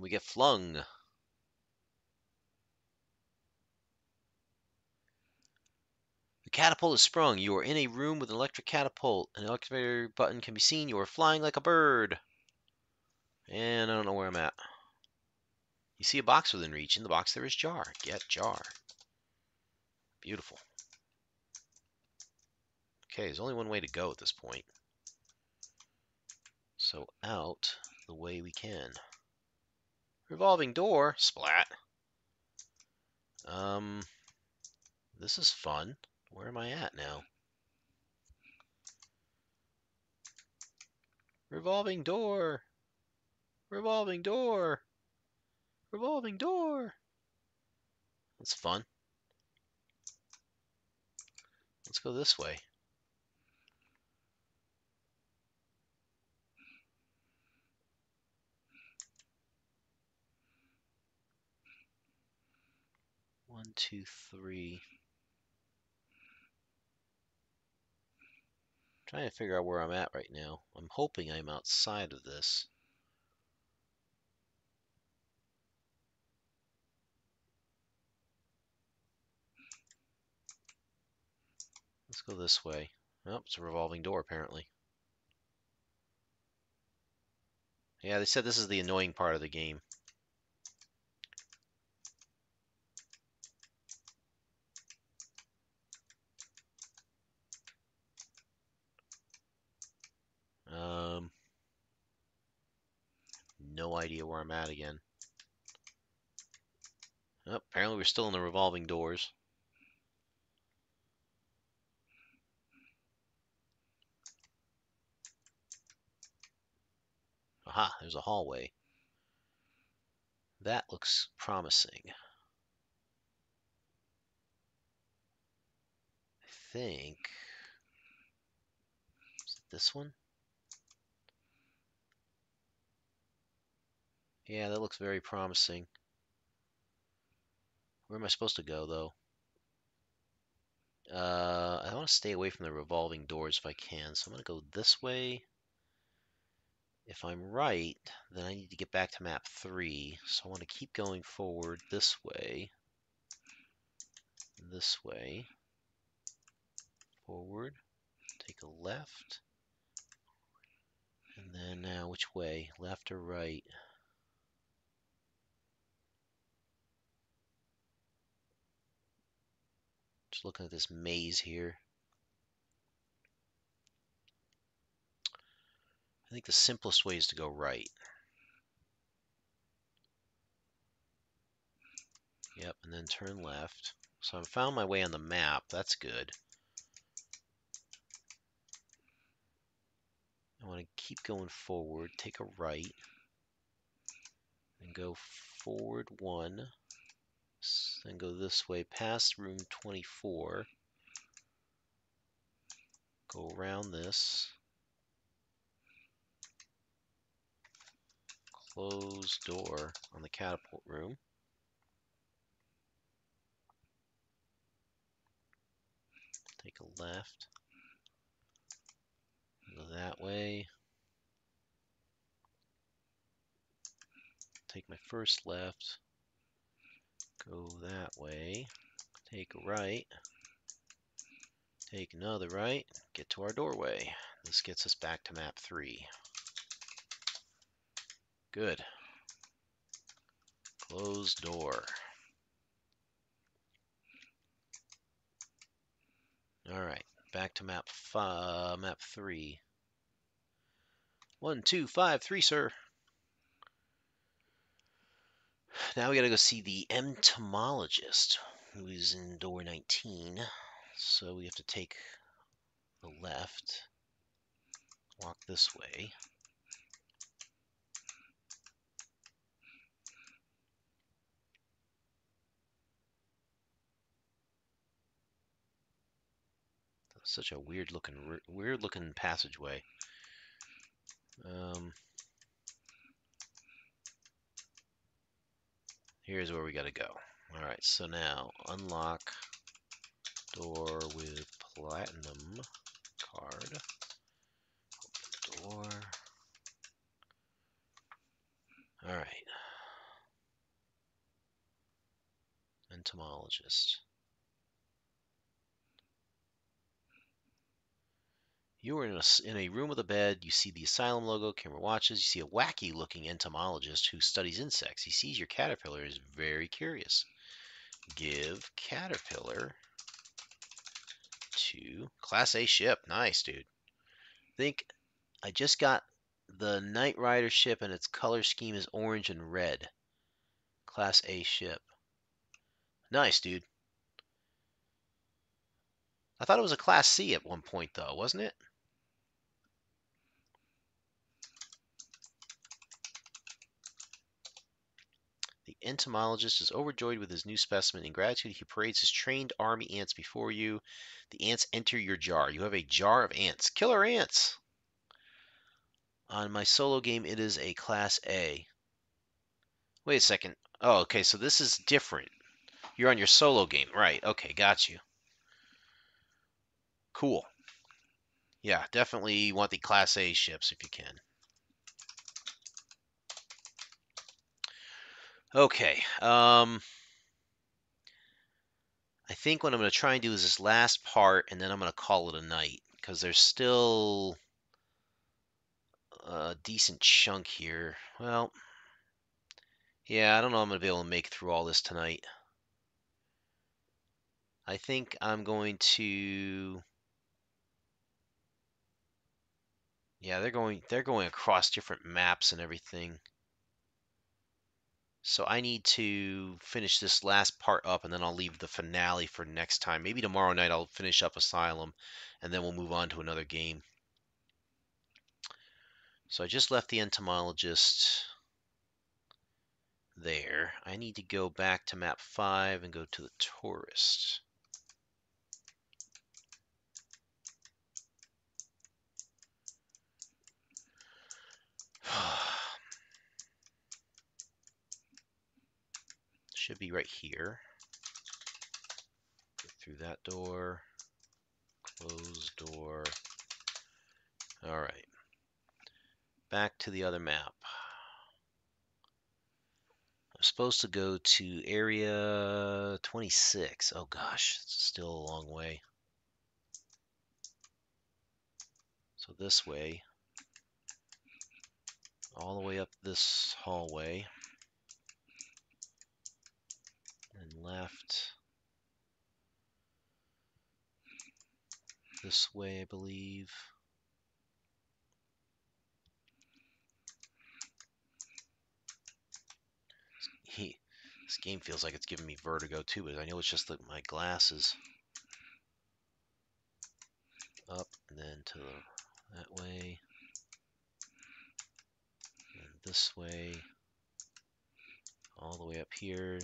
And we get flung. The catapult is sprung. You are in a room with an electric catapult. An activator button can be seen. You are flying like a bird. And I don't know where I'm at. You see a box within reach. In the box there is jar. Get jar. Beautiful. Okay, there's only one way to go at this point. So out the way we can. Revolving door. Splat. Um, this is fun. Where am I at now? Revolving door. Revolving door. Revolving door. That's fun. Let's go this way. One, two, three. Trying to figure out where I'm at right now. I'm hoping I'm outside of this. Let's go this way. Oh, it's a revolving door apparently. Yeah, they said this is the annoying part of the game. Um, no idea where I'm at again. Oh, apparently we're still in the revolving doors. Aha, there's a hallway. That looks promising. I think... Is it this one? Yeah, that looks very promising. Where am I supposed to go, though? Uh, I want to stay away from the revolving doors if I can, so I'm going to go this way. If I'm right, then I need to get back to map 3, so I want to keep going forward this way, this way, forward, take a left, and then now which way, left or right? Just looking at this maze here. I think the simplest way is to go right. Yep, and then turn left. So I've found my way on the map. That's good. I want to keep going forward, take a right, and go forward one, then go this way past room 24, go around this, close door on the catapult room. Take a left, go that way, take my first left, go that way, take a right, take another right, get to our doorway. This gets us back to map 3. Good. Close door. All right, back to map five, map three. One, two, five, three, sir. Now we gotta go see the entomologist, who is in door 19. So we have to take the left, walk this way. Such a weird looking, weird looking passageway. Um, here's where we got to go. All right, so now unlock door with platinum card. Door. All right. Entomologist. You are in a, in a room with a bed. You see the asylum logo, camera watches. You see a wacky looking entomologist who studies insects. He sees your caterpillar is very curious. Give caterpillar to Class A ship. Nice, dude. think I just got the Knight Rider ship and its color scheme is orange and red. Class A ship. Nice, dude. I thought it was a Class C at one point, though, wasn't it? Entomologist is overjoyed with his new specimen. In gratitude, he parades his trained army ants before you. The ants enter your jar. You have a jar of ants. Killer ants! On my solo game, it is a Class A. Wait a second. Oh, okay, so this is different. You're on your solo game. Right, okay, got you. Cool. Yeah, definitely want the Class A ships if you can. Okay. Um, I think what I'm going to try and do is this last part, and then I'm going to call it a night because there's still a decent chunk here. Well, yeah, I don't know I'm going to be able to make through all this tonight. I think I'm going to Yeah, they're going they're going across different maps and everything. So I need to finish this last part up and then I'll leave the finale for next time. Maybe tomorrow night I'll finish up Asylum and then we'll move on to another game. So I just left the entomologist there. I need to go back to map 5 and go to the tourist. Should be right here. Through that door. Close door. All right. Back to the other map. I'm supposed to go to area 26. Oh gosh, it's still a long way. So this way, all the way up this hallway, and left this way, I believe. He, this game feels like it's giving me vertigo too, but I know it's just that my glasses. Up and then to that way And this way, all the way up here.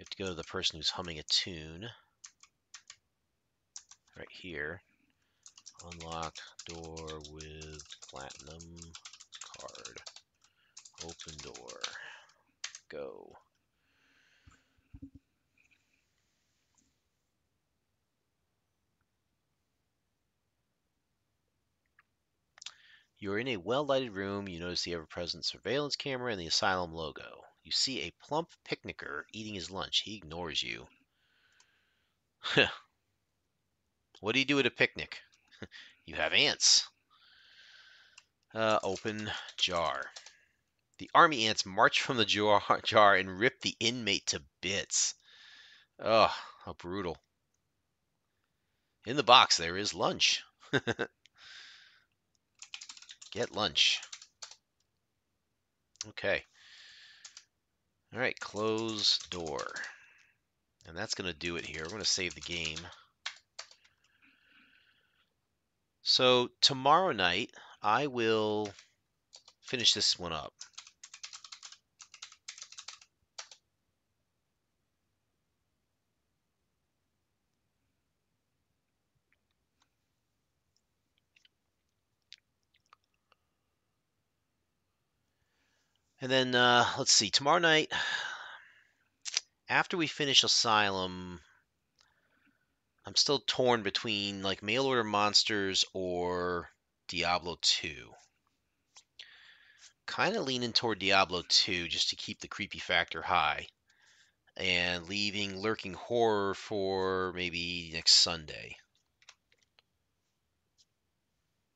You have to go to the person who's humming a tune. Right here. Unlock door with platinum card. Open door. Go. You're in a well-lighted room. You notice the ever-present surveillance camera and the asylum logo. You see a plump picnicker eating his lunch. He ignores you. what do you do at a picnic? you have ants. Uh, open jar. The army ants march from the jar, jar and rip the inmate to bits. Oh, how brutal. In the box, there is lunch. Get lunch. Okay. All right, close door. And that's going to do it here. We're going to save the game. So tomorrow night, I will finish this one up. And then uh, let's see, tomorrow night, after we finish Asylum, I'm still torn between like mail order monsters or Diablo 2. Kind of leaning toward Diablo 2 just to keep the creepy factor high, and leaving lurking horror for maybe next Sunday.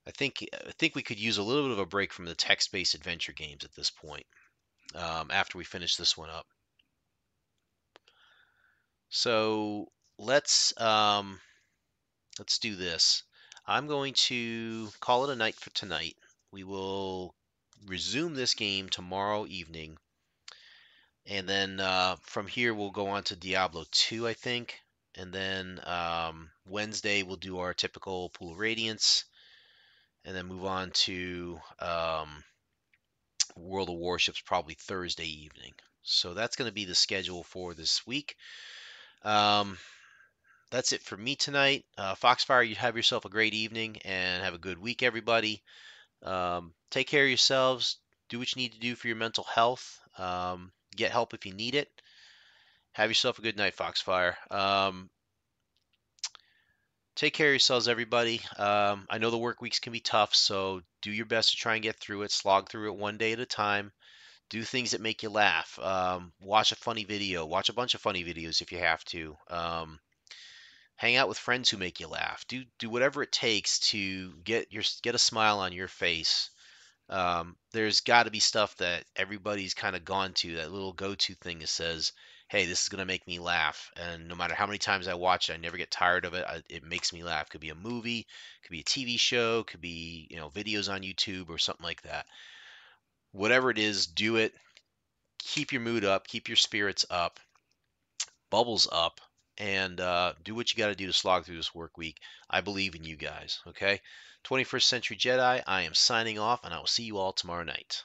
I think I think we could use a little bit of a break from the text-based adventure games at this point. Um, after we finish this one up, so let's um, let's do this. I'm going to call it a night for tonight. We will resume this game tomorrow evening, and then uh, from here we'll go on to Diablo 2, I think, and then um, Wednesday we'll do our typical Pool Radiance and then move on to um, World of Warships probably Thursday evening. So that's going to be the schedule for this week. Um, that's it for me tonight. Uh, Foxfire, you have yourself a great evening and have a good week, everybody. Um, take care of yourselves. Do what you need to do for your mental health. Um, get help if you need it. Have yourself a good night, Foxfire. Take care of yourselves, everybody. Um, I know the work weeks can be tough, so do your best to try and get through it. Slog through it one day at a time. Do things that make you laugh. Um, watch a funny video. Watch a bunch of funny videos if you have to. Um, hang out with friends who make you laugh. Do do whatever it takes to get your get a smile on your face. Um, there's got to be stuff that everybody's kind of gone to that little go-to thing that says, "Hey, this is gonna make me laugh," and no matter how many times I watch it, I never get tired of it. I, it makes me laugh. Could be a movie, could be a TV show, could be you know videos on YouTube or something like that. Whatever it is, do it. Keep your mood up, keep your spirits up, bubbles up, and uh, do what you got to do to slog through this work week. I believe in you guys. Okay. 21st Century Jedi, I am signing off, and I will see you all tomorrow night.